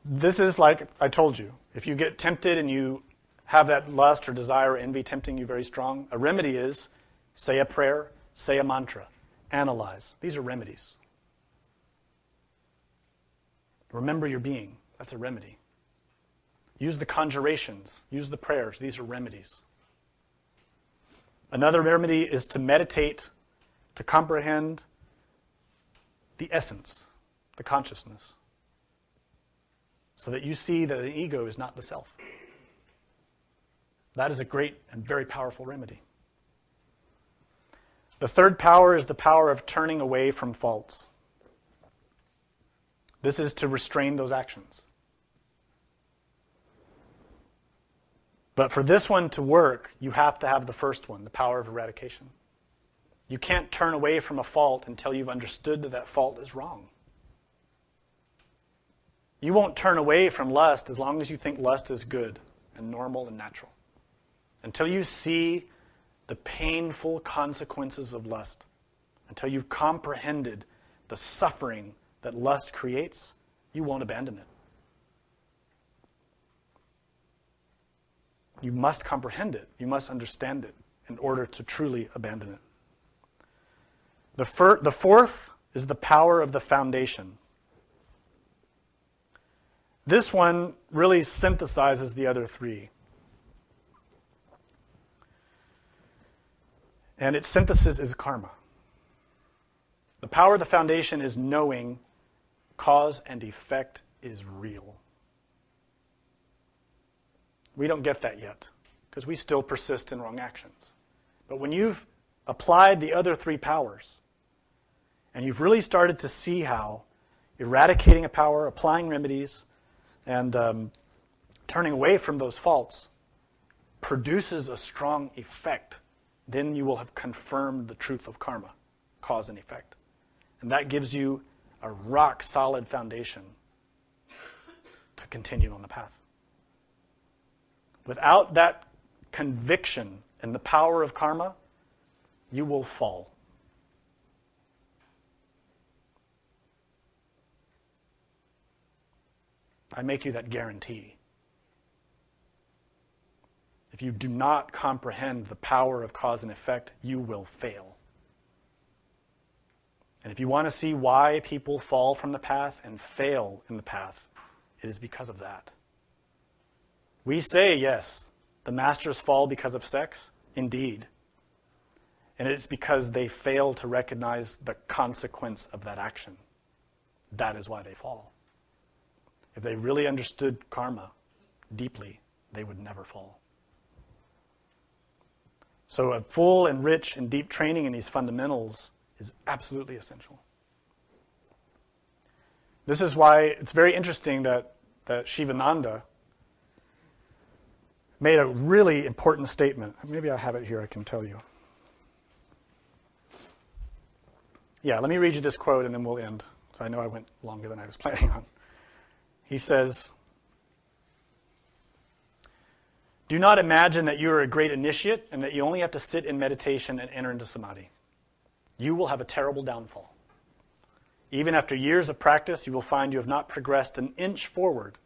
This is like I told you. If you get tempted and you have that lust or desire or envy tempting you very strong, a remedy is say a prayer, say a mantra, analyze. These are remedies. Remember your being. That's a remedy. Use the conjurations, use the prayers. These are remedies. Another remedy is to meditate, to comprehend the essence, the consciousness, so that you see that an ego is not the self. That is a great and very powerful remedy. The third power is the power of turning away from faults. This is to restrain those actions. But for this one to work, you have to have the first one, the power of eradication. You can't turn away from a fault until you've understood that that fault is wrong. You won't turn away from lust as long as you think lust is good and normal and natural. Until you see the painful consequences of lust, until you've comprehended the suffering that lust creates, you won't abandon it. You must comprehend it. You must understand it in order to truly abandon it. The, fir- the fourth is the power of the foundation. This one really synthesizes the other three. And its synthesis is karma. The power of the foundation is knowing cause and effect is real. We don't get that yet because we still persist in wrong actions. But when you've applied the other three powers and you've really started to see how eradicating a power, applying remedies, and um, turning away from those faults produces a strong effect, then you will have confirmed the truth of karma, cause and effect. And that gives you a rock solid foundation to continue on the path. Without that conviction and the power of karma, you will fall. I make you that guarantee. If you do not comprehend the power of cause and effect, you will fail. And if you want to see why people fall from the path and fail in the path, it is because of that. We say, yes, the masters fall because of sex, indeed. And it's because they fail to recognize the consequence of that action. That is why they fall. If they really understood karma deeply, they would never fall. So, a full and rich and deep training in these fundamentals is absolutely essential. This is why it's very interesting that, that Shivananda made a really important statement. Maybe I have it here, I can tell you. Yeah, let me read you this quote and then we'll end. So I know I went longer than I was planning on. He says, Do not imagine that you are a great initiate and that you only have to sit in meditation and enter into samadhi. You will have a terrible downfall. Even after years of practice, you will find you have not progressed an inch forward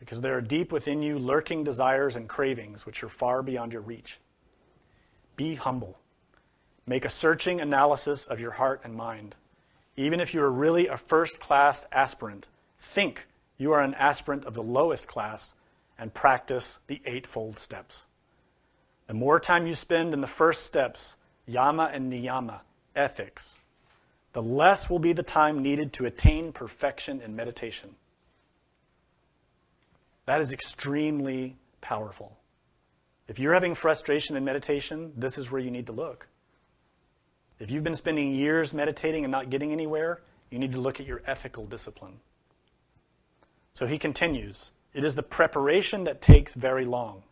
because there are deep within you lurking desires and cravings which are far beyond your reach. Be humble. Make a searching analysis of your heart and mind. Even if you are really a first class aspirant, think you are an aspirant of the lowest class and practice the Eightfold Steps. The more time you spend in the first steps, yama and niyama, ethics, the less will be the time needed to attain perfection in meditation. That is extremely powerful. If you're having frustration in meditation, this is where you need to look. If you've been spending years meditating and not getting anywhere, you need to look at your ethical discipline. So he continues It is the preparation that takes very long.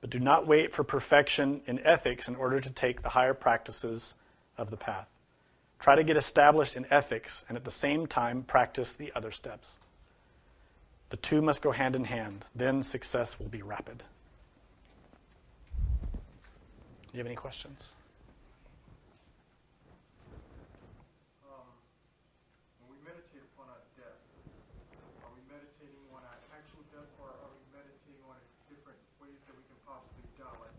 But do not wait for perfection in ethics in order to take the higher practices of the path. Try to get established in ethics and at the same time practice the other steps. The two must go hand in hand, then success will be rapid. Do you have any questions? Um, when we meditate upon our death, are we meditating on our actual death or are we meditating on different ways that we can possibly die? Like,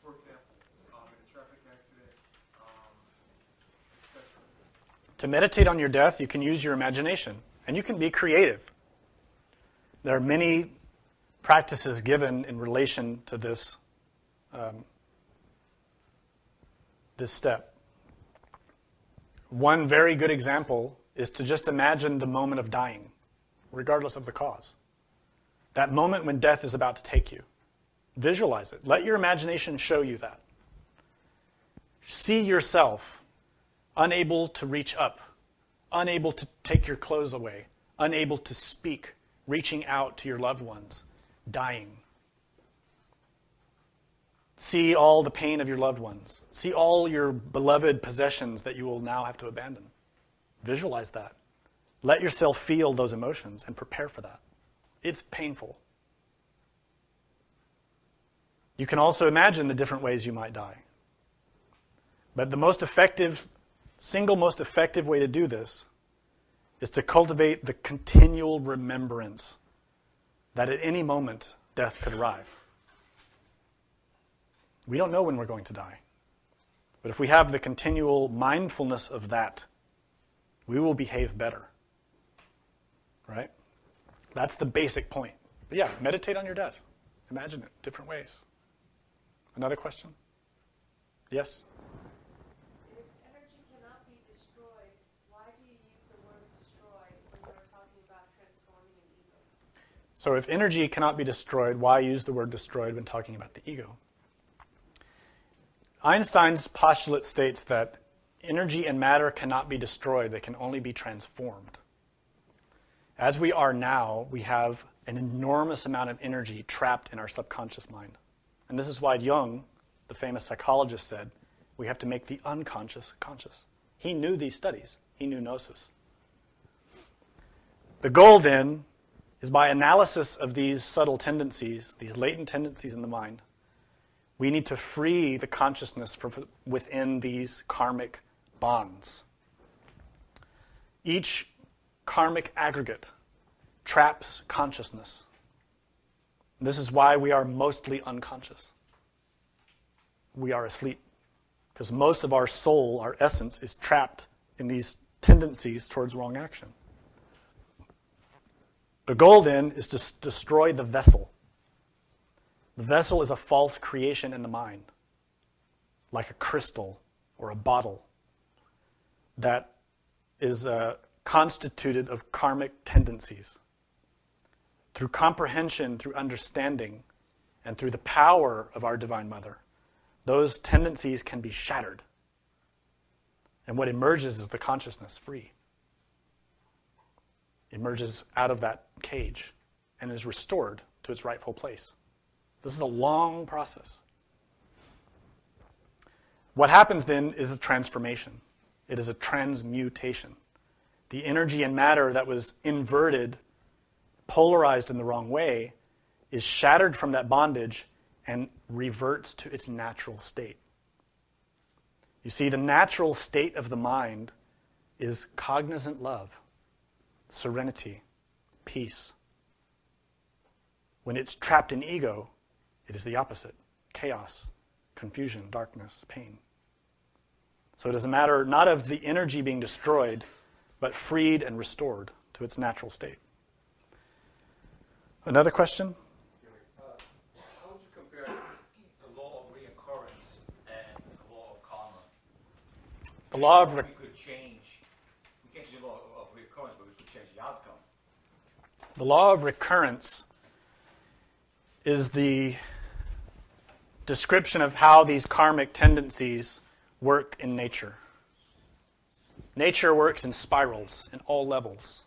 for example, um, in a traffic accident, um, etc. To meditate on your death, you can use your imagination and you can be creative. There are many practices given in relation to this um, this step. One very good example is to just imagine the moment of dying, regardless of the cause. That moment when death is about to take you. Visualize it. Let your imagination show you that. See yourself unable to reach up, unable to take your clothes away, unable to speak, reaching out to your loved ones, dying. See all the pain of your loved ones. See all your beloved possessions that you will now have to abandon. Visualize that. Let yourself feel those emotions and prepare for that. It's painful. You can also imagine the different ways you might die. But the most effective, single most effective way to do this is to cultivate the continual remembrance that at any moment death could arrive. We don't know when we're going to die. But if we have the continual mindfulness of that, we will behave better. Right? That's the basic point. But yeah, meditate on your death. Imagine it different ways. Another question? Yes? If energy cannot be destroyed, why do you use the word destroy when you're talking about transforming an ego? So if energy cannot be destroyed, why use the word destroyed when talking about the ego? Einstein's postulate states that energy and matter cannot be destroyed, they can only be transformed. As we are now, we have an enormous amount of energy trapped in our subconscious mind. And this is why Jung, the famous psychologist, said we have to make the unconscious conscious. He knew these studies, he knew gnosis. The goal then is by analysis of these subtle tendencies, these latent tendencies in the mind, we need to free the consciousness from within these karmic bonds. Each karmic aggregate traps consciousness. This is why we are mostly unconscious. We are asleep. Because most of our soul, our essence, is trapped in these tendencies towards wrong action. The goal then is to destroy the vessel the vessel is a false creation in the mind, like a crystal or a bottle that is uh, constituted of karmic tendencies. Through comprehension, through understanding, and through the power of our Divine Mother, those tendencies can be shattered. And what emerges is the consciousness free. Emerges out of that cage and is restored to its rightful place. This is a long process. What happens then is a transformation, it is a transmutation. The energy and matter that was inverted, polarized in the wrong way, is shattered from that bondage and reverts to its natural state. You see, the natural state of the mind is cognizant love, serenity, peace. When it's trapped in ego, it is the opposite chaos, confusion, darkness, pain. So it is a matter not of the energy being destroyed, but freed and restored to its natural state. Another question? How would you compare the law of and the law of karma? The law of re- the law of recurrence is the description of how these karmic tendencies work in nature. Nature works in spirals in all levels.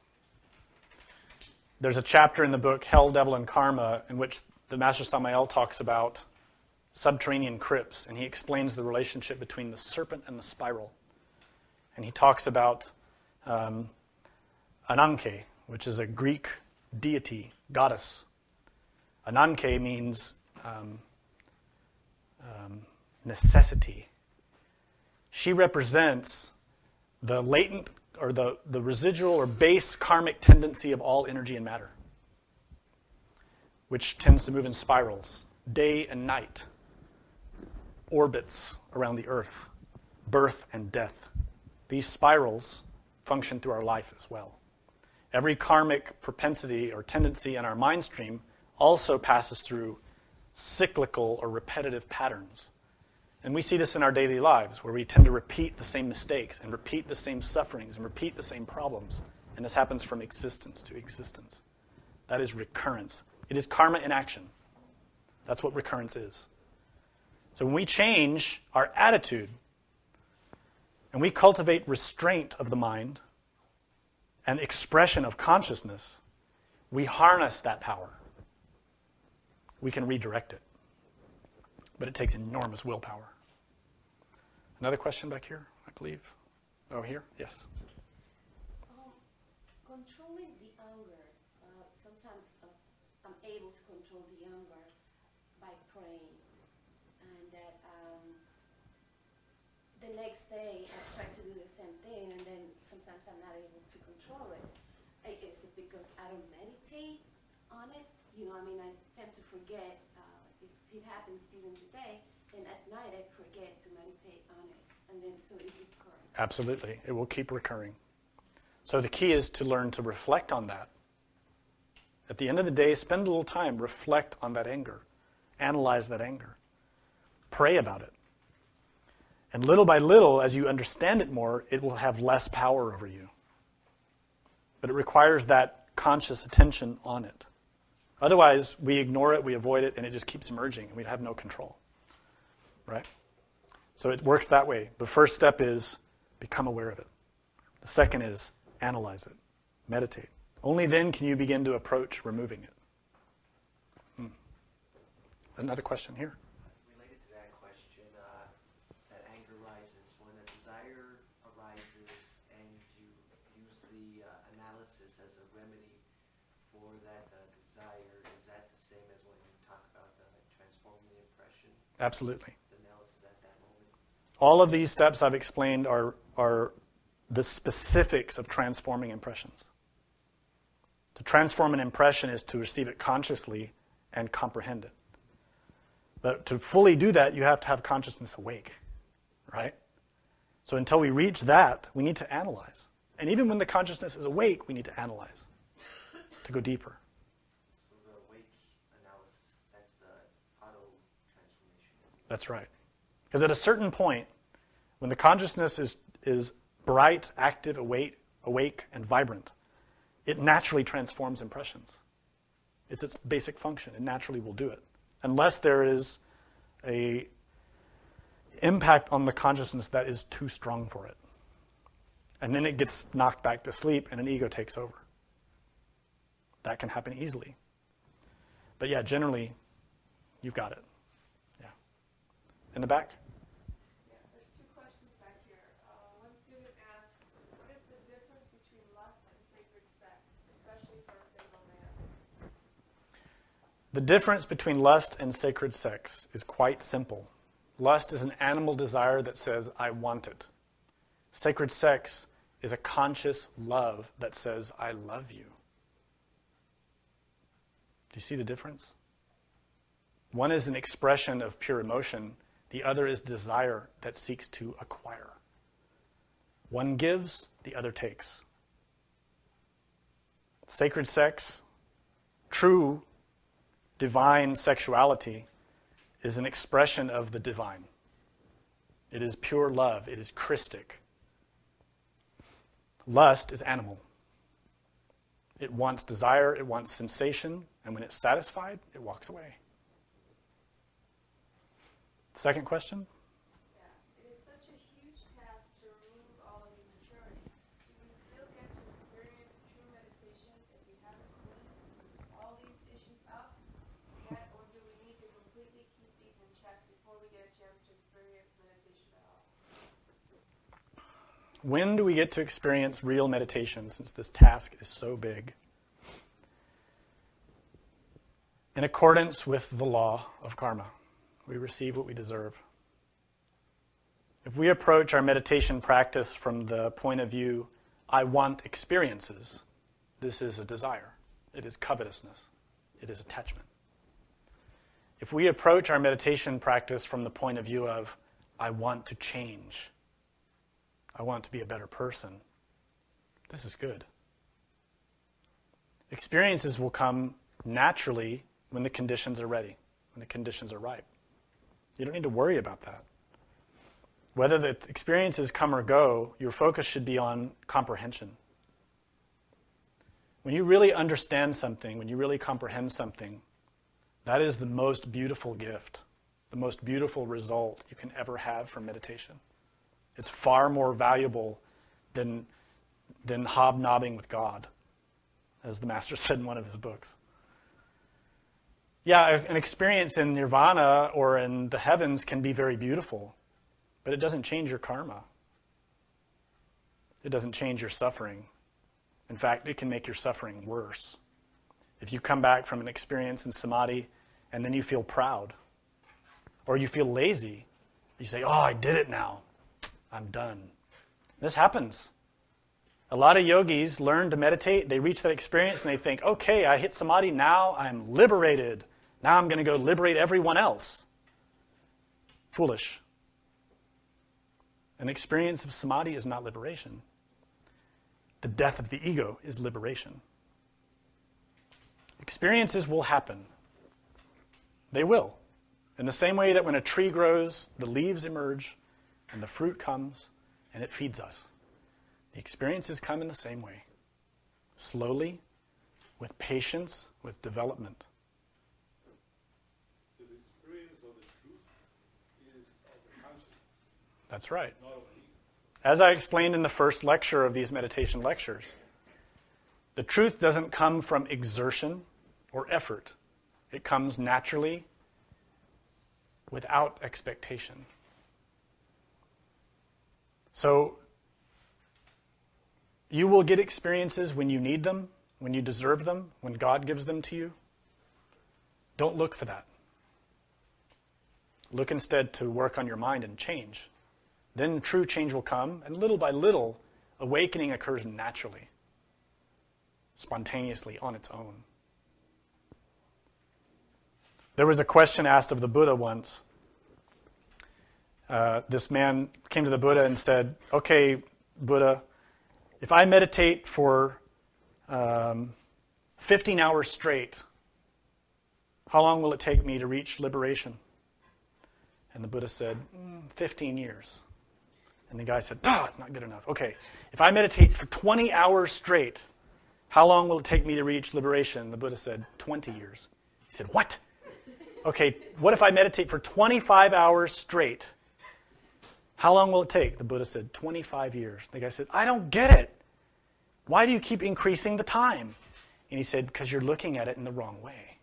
There's a chapter in the book Hell, Devil, and Karma in which the Master Samael talks about subterranean crypts, and he explains the relationship between the serpent and the spiral. And he talks about um, Ananke, which is a Greek deity, goddess. Ananke means um, um, necessity. She represents the latent or the, the residual or base karmic tendency of all energy and matter, which tends to move in spirals, day and night, orbits around the earth, birth and death. These spirals function through our life as well. Every karmic propensity or tendency in our mind stream also passes through cyclical or repetitive patterns. And we see this in our daily lives where we tend to repeat the same mistakes and repeat the same sufferings and repeat the same problems. And this happens from existence to existence. That is recurrence. It is karma in action. That's what recurrence is. So when we change our attitude and we cultivate restraint of the mind and expression of consciousness, we harness that power. We can redirect it. But it takes enormous willpower. Another question back here, I believe. Oh, here? Yes. Um, controlling the anger. Uh, sometimes uh, I'm able to control the anger by praying, and that um, the next day I try to do the same thing, and then sometimes I'm not able to control it. I, is it because I don't on it? You know, I mean, I tend to forget. Uh, if it happens during the day, then at night I forget to meditate on it, and then so it recurs. Absolutely. It will keep recurring. So the key is to learn to reflect on that. At the end of the day, spend a little time, reflect on that anger, analyze that anger, pray about it. And little by little, as you understand it more, it will have less power over you. But it requires that conscious attention on it. Otherwise, we ignore it, we avoid it, and it just keeps emerging, and we have no control. Right? So it works that way. The first step is become aware of it. The second is analyze it, meditate. Only then can you begin to approach removing it. Hmm. Another question here. Related to that question, uh, that anger rises when a desire arises and you use the uh, analysis as a remedy for that uh, desire. Is that the same as when you talk about uh, transforming the impression, Absolutely. All of these steps I've explained are, are the specifics of transforming impressions. To transform an impression is to receive it consciously and comprehend it. But to fully do that, you have to have consciousness awake, right? So until we reach that, we need to analyze. And even when the consciousness is awake, we need to analyze to go deeper. So the awake analysis, that's the auto transformation. That's right. Because at a certain point, when the consciousness is, is bright, active, awake, awake, and vibrant, it naturally transforms impressions. It's its basic function. It naturally will do it. Unless there is a impact on the consciousness that is too strong for it. And then it gets knocked back to sleep and an ego takes over. That can happen easily. But yeah, generally, you've got it. Yeah. In the back? Yeah, there's two questions back here. Uh, one student is the man? The difference between lust and sacred sex is quite simple. Lust is an animal desire that says, I want it. Sacred sex is a conscious love that says, I love you. Do you see the difference? One is an expression of pure emotion, the other is desire that seeks to acquire. One gives, the other takes. Sacred sex, true divine sexuality, is an expression of the divine. It is pure love, it is Christic, Lust is animal. It wants desire, it wants sensation, and when it's satisfied, it walks away. Second question? Yeah. It is such a huge task to remove all of the impurities. Do we still get to experience true meditation if we haven't cleaned all these issues up yet, or do we need to completely keep these in check before we get a chance to experience meditation at all? When do we get to experience real meditation since this task is so big? In accordance with the law of karma, we receive what we deserve. If we approach our meditation practice from the point of view, I want experiences, this is a desire. It is covetousness. It is attachment. If we approach our meditation practice from the point of view of, I want to change, I want to be a better person, this is good. Experiences will come naturally when the conditions are ready, when the conditions are ripe. You don't need to worry about that. Whether the experiences come or go, your focus should be on comprehension. When you really understand something, when you really comprehend something, that is the most beautiful gift, the most beautiful result you can ever have from meditation. It's far more valuable than, than hobnobbing with God, as the Master said in one of his books. Yeah, an experience in nirvana or in the heavens can be very beautiful, but it doesn't change your karma. It doesn't change your suffering. In fact, it can make your suffering worse. If you come back from an experience in samadhi and then you feel proud, or you feel lazy, you say, Oh, I did it now. I'm done. This happens. A lot of yogis learn to meditate, they reach that experience, and they think, Okay, I hit samadhi, now I'm liberated. Now I'm going to go liberate everyone else. Foolish. An experience of samadhi is not liberation. The death of the ego is liberation. Experiences will happen. They will. In the same way that when a tree grows, the leaves emerge, and the fruit comes, and it feeds us. The experiences come in the same way. Slowly, with patience, with development. That's right. As I explained in the first lecture of these meditation lectures, the truth doesn't come from exertion or effort. It comes naturally without expectation. So, you will get experiences when you need them, when you deserve them, when God gives them to you. Don't look for that. Look instead to work on your mind and change. Then true change will come, and little by little, awakening occurs naturally, spontaneously, on its own. There was a question asked of the Buddha once. Uh, this man came to the Buddha and said, Okay, Buddha, if I meditate for um, 15 hours straight, how long will it take me to reach liberation? And the Buddha said, mm, 15 years. And the guy said, Duh, it's not good enough. Okay, if I meditate for 20 hours straight, how long will it take me to reach liberation? The Buddha said, 20 years. He said, What? Okay, what if I meditate for 25 hours straight? How long will it take? The Buddha said, 25 years. The guy said, I don't get it. Why do you keep increasing the time? And he said, Because you're looking at it in the wrong way.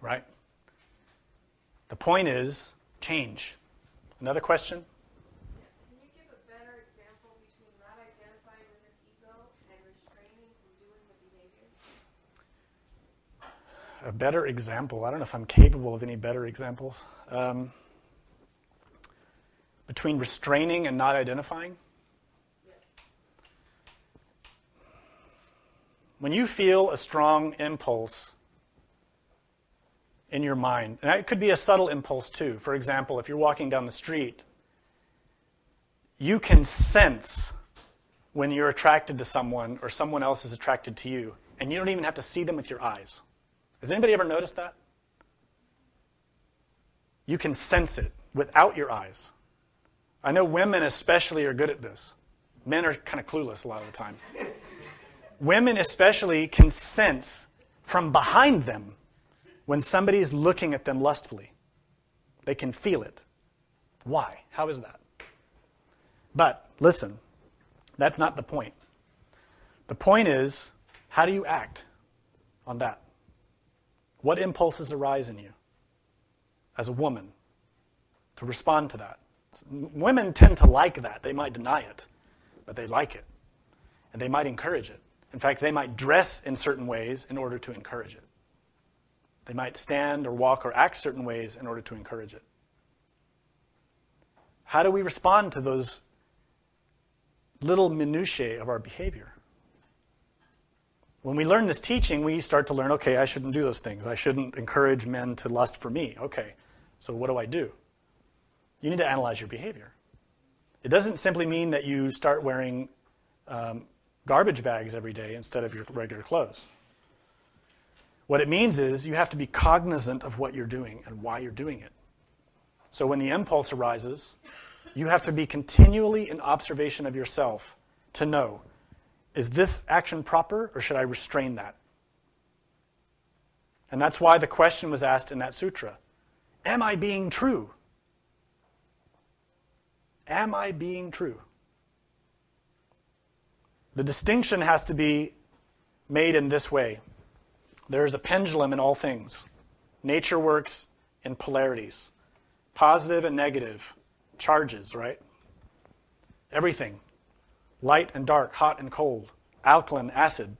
Right? The point is, change. Another question? Can you give a better example between not identifying with an ego and restraining from doing the behavior? A better example. I don't know if I'm capable of any better examples. Um, between restraining and not identifying? When you feel a strong impulse in your mind. And it could be a subtle impulse too. For example, if you're walking down the street, you can sense when you're attracted to someone or someone else is attracted to you, and you don't even have to see them with your eyes. Has anybody ever noticed that? You can sense it without your eyes. I know women especially are good at this. Men are kind of clueless a lot of the time. women especially can sense from behind them when somebody is looking at them lustfully. They can feel it. Why? How is that? But listen, that's not the point. The point is, how do you act on that? What impulses arise in you as a woman to respond to that? Women tend to like that. They might deny it, but they like it. And they might encourage it. In fact, they might dress in certain ways in order to encourage it. They might stand or walk or act certain ways in order to encourage it. How do we respond to those little minutiae of our behavior? When we learn this teaching, we start to learn okay, I shouldn't do those things. I shouldn't encourage men to lust for me. Okay, so what do I do? You need to analyze your behavior. It doesn't simply mean that you start wearing um, garbage bags every day instead of your regular clothes. What it means is you have to be cognizant of what you're doing and why you're doing it. So when the impulse arises, you have to be continually in observation of yourself to know is this action proper or should I restrain that? And that's why the question was asked in that sutra Am I being true? Am I being true? The distinction has to be made in this way there is a pendulum in all things. Nature works in polarities positive and negative charges, right? Everything light and dark, hot and cold, alkaline, acid.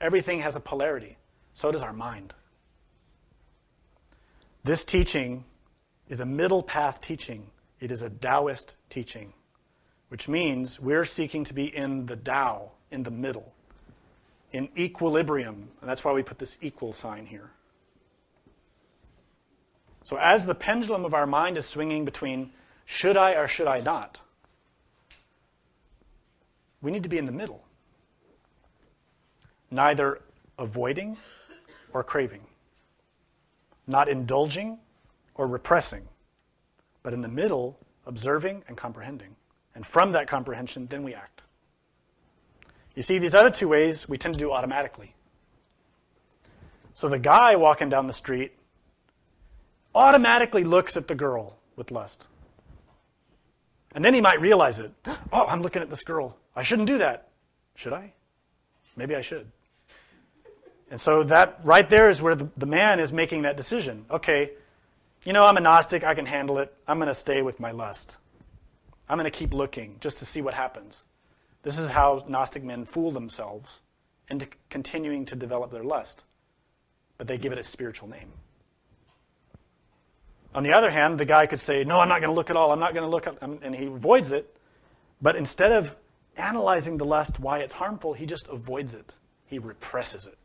Everything has a polarity. So does our mind. This teaching is a middle path teaching, it is a Taoist teaching, which means we're seeking to be in the Tao, in the middle in equilibrium. And that's why we put this equal sign here. So as the pendulum of our mind is swinging between should I or should I not, we need to be in the middle. Neither avoiding or craving, not indulging or repressing, but in the middle, observing and comprehending. And from that comprehension, then we act. You see, these other two ways we tend to do automatically. So the guy walking down the street automatically looks at the girl with lust. And then he might realize it. Oh, I'm looking at this girl. I shouldn't do that. Should I? Maybe I should. And so that right there is where the, the man is making that decision. Okay, you know, I'm a Gnostic. I can handle it. I'm going to stay with my lust. I'm going to keep looking just to see what happens. This is how Gnostic men fool themselves into continuing to develop their lust, but they give it a spiritual name. On the other hand, the guy could say, No, I'm not going to look at all. I'm not going to look at, and he avoids it. But instead of analyzing the lust, why it's harmful, he just avoids it. He represses it.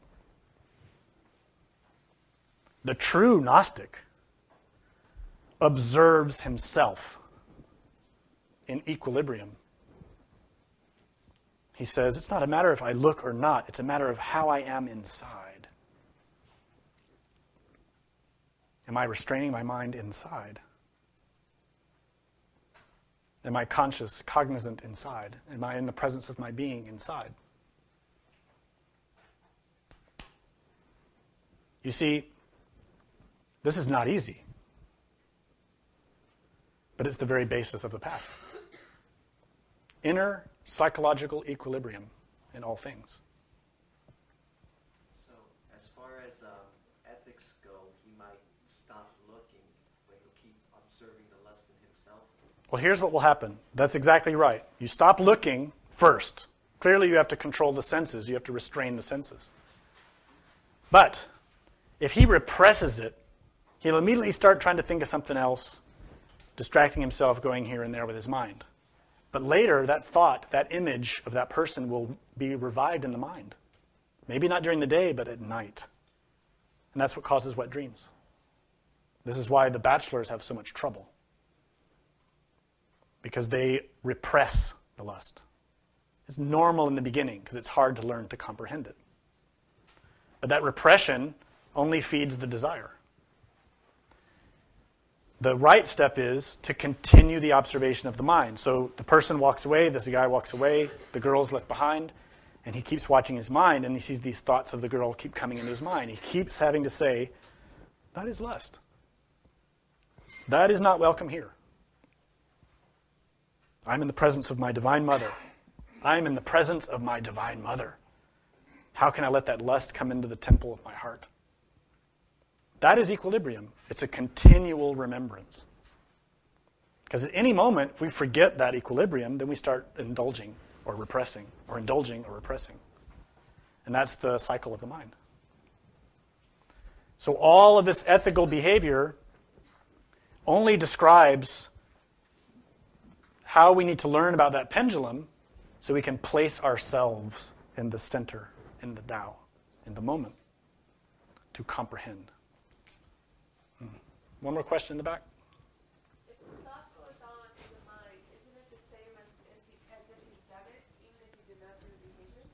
The true Gnostic observes himself in equilibrium he says, It's not a matter if I look or not, it's a matter of how I am inside. Am I restraining my mind inside? Am I conscious, cognizant inside? Am I in the presence of my being inside? You see, this is not easy, but it's the very basis of the path. Inner psychological equilibrium in all things. So, as far as um, ethics go, he might stop looking, but he'll keep observing the lust in himself. Well, here's what will happen. That's exactly right. You stop looking first. Clearly, you have to control the senses, you have to restrain the senses. But if he represses it, he'll immediately start trying to think of something else, distracting himself, going here and there with his mind. But later, that thought, that image of that person will be revived in the mind. Maybe not during the day, but at night. And that's what causes wet dreams. This is why the bachelors have so much trouble. Because they repress the lust. It's normal in the beginning because it's hard to learn to comprehend it. But that repression only feeds the desire. The right step is to continue the observation of the mind. So the person walks away, this guy walks away, the girl's left behind, and he keeps watching his mind, and he sees these thoughts of the girl keep coming into his mind. He keeps having to say, That is lust. That is not welcome here. I'm in the presence of my divine mother. I'm in the presence of my divine mother. How can I let that lust come into the temple of my heart? That is equilibrium. It's a continual remembrance. Because at any moment, if we forget that equilibrium, then we start indulging or repressing, or indulging or repressing. And that's the cycle of the mind. So all of this ethical behavior only describes how we need to learn about that pendulum so we can place ourselves in the center, in the Tao, in the moment, to comprehend. One more question in the back. If the thought goes on in the mind, isn't it the same as, as, he, as if you've done it, even if you did not do the behavior?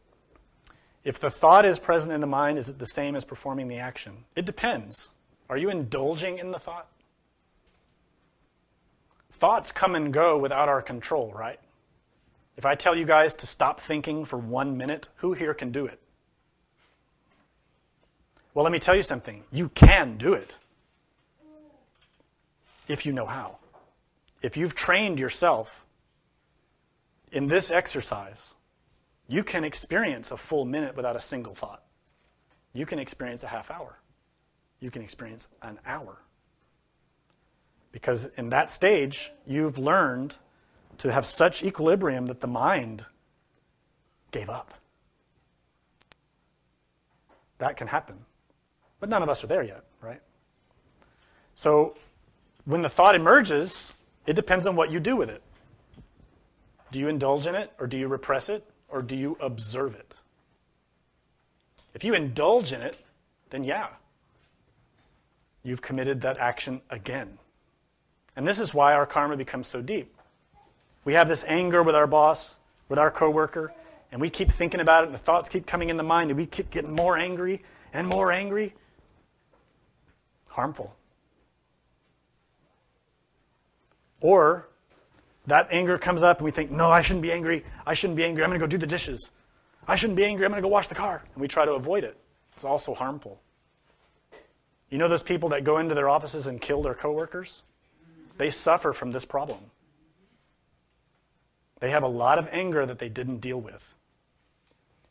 If the thought is present in the mind, is it the same as performing the action? It depends. Are you indulging in the thought? Thoughts come and go without our control, right? If I tell you guys to stop thinking for one minute, who here can do it? Well, let me tell you something. You can do it if you know how. If you've trained yourself in this exercise, you can experience a full minute without a single thought. You can experience a half hour. You can experience an hour. Because in that stage, you've learned to have such equilibrium that the mind gave up. That can happen. But none of us are there yet, right? So when the thought emerges, it depends on what you do with it. Do you indulge in it, or do you repress it, or do you observe it? If you indulge in it, then yeah, you've committed that action again. And this is why our karma becomes so deep. We have this anger with our boss, with our coworker, and we keep thinking about it, and the thoughts keep coming in the mind, and we keep getting more angry and more angry. Harmful. Or that anger comes up, and we think, no, I shouldn't be angry. I shouldn't be angry. I'm going to go do the dishes. I shouldn't be angry. I'm going to go wash the car. And we try to avoid it. It's also harmful. You know those people that go into their offices and kill their coworkers? They suffer from this problem. They have a lot of anger that they didn't deal with.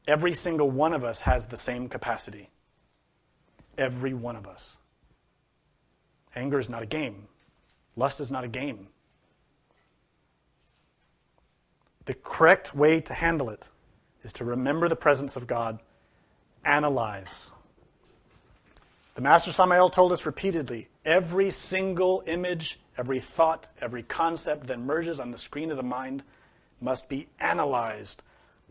Every single one of us has the same capacity. Every one of us. Anger is not a game. Lust is not a game. The correct way to handle it is to remember the presence of God, analyze. The Master Samael told us repeatedly every single image, every thought, every concept that merges on the screen of the mind must be analyzed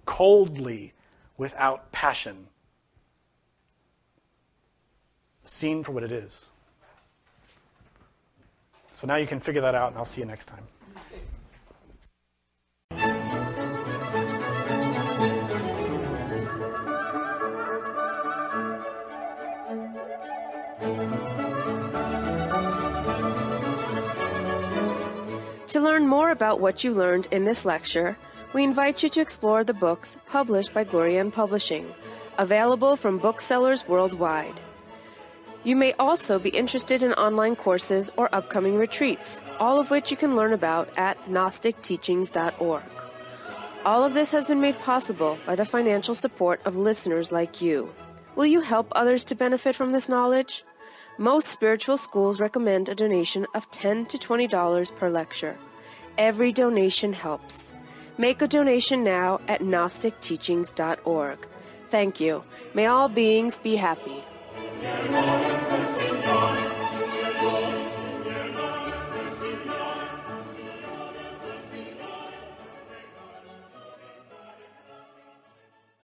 coldly without passion, seen for what it is. So now you can figure that out, and I'll see you next time. To learn more about what you learned in this lecture, we invite you to explore the books published by Glorian Publishing, available from booksellers worldwide. You may also be interested in online courses or upcoming retreats, all of which you can learn about at GnosticTeachings.org. All of this has been made possible by the financial support of listeners like you. Will you help others to benefit from this knowledge? Most spiritual schools recommend a donation of 10 to $20 per lecture. Every donation helps. Make a donation now at GnosticTeachings.org. Thank you. May all beings be happy.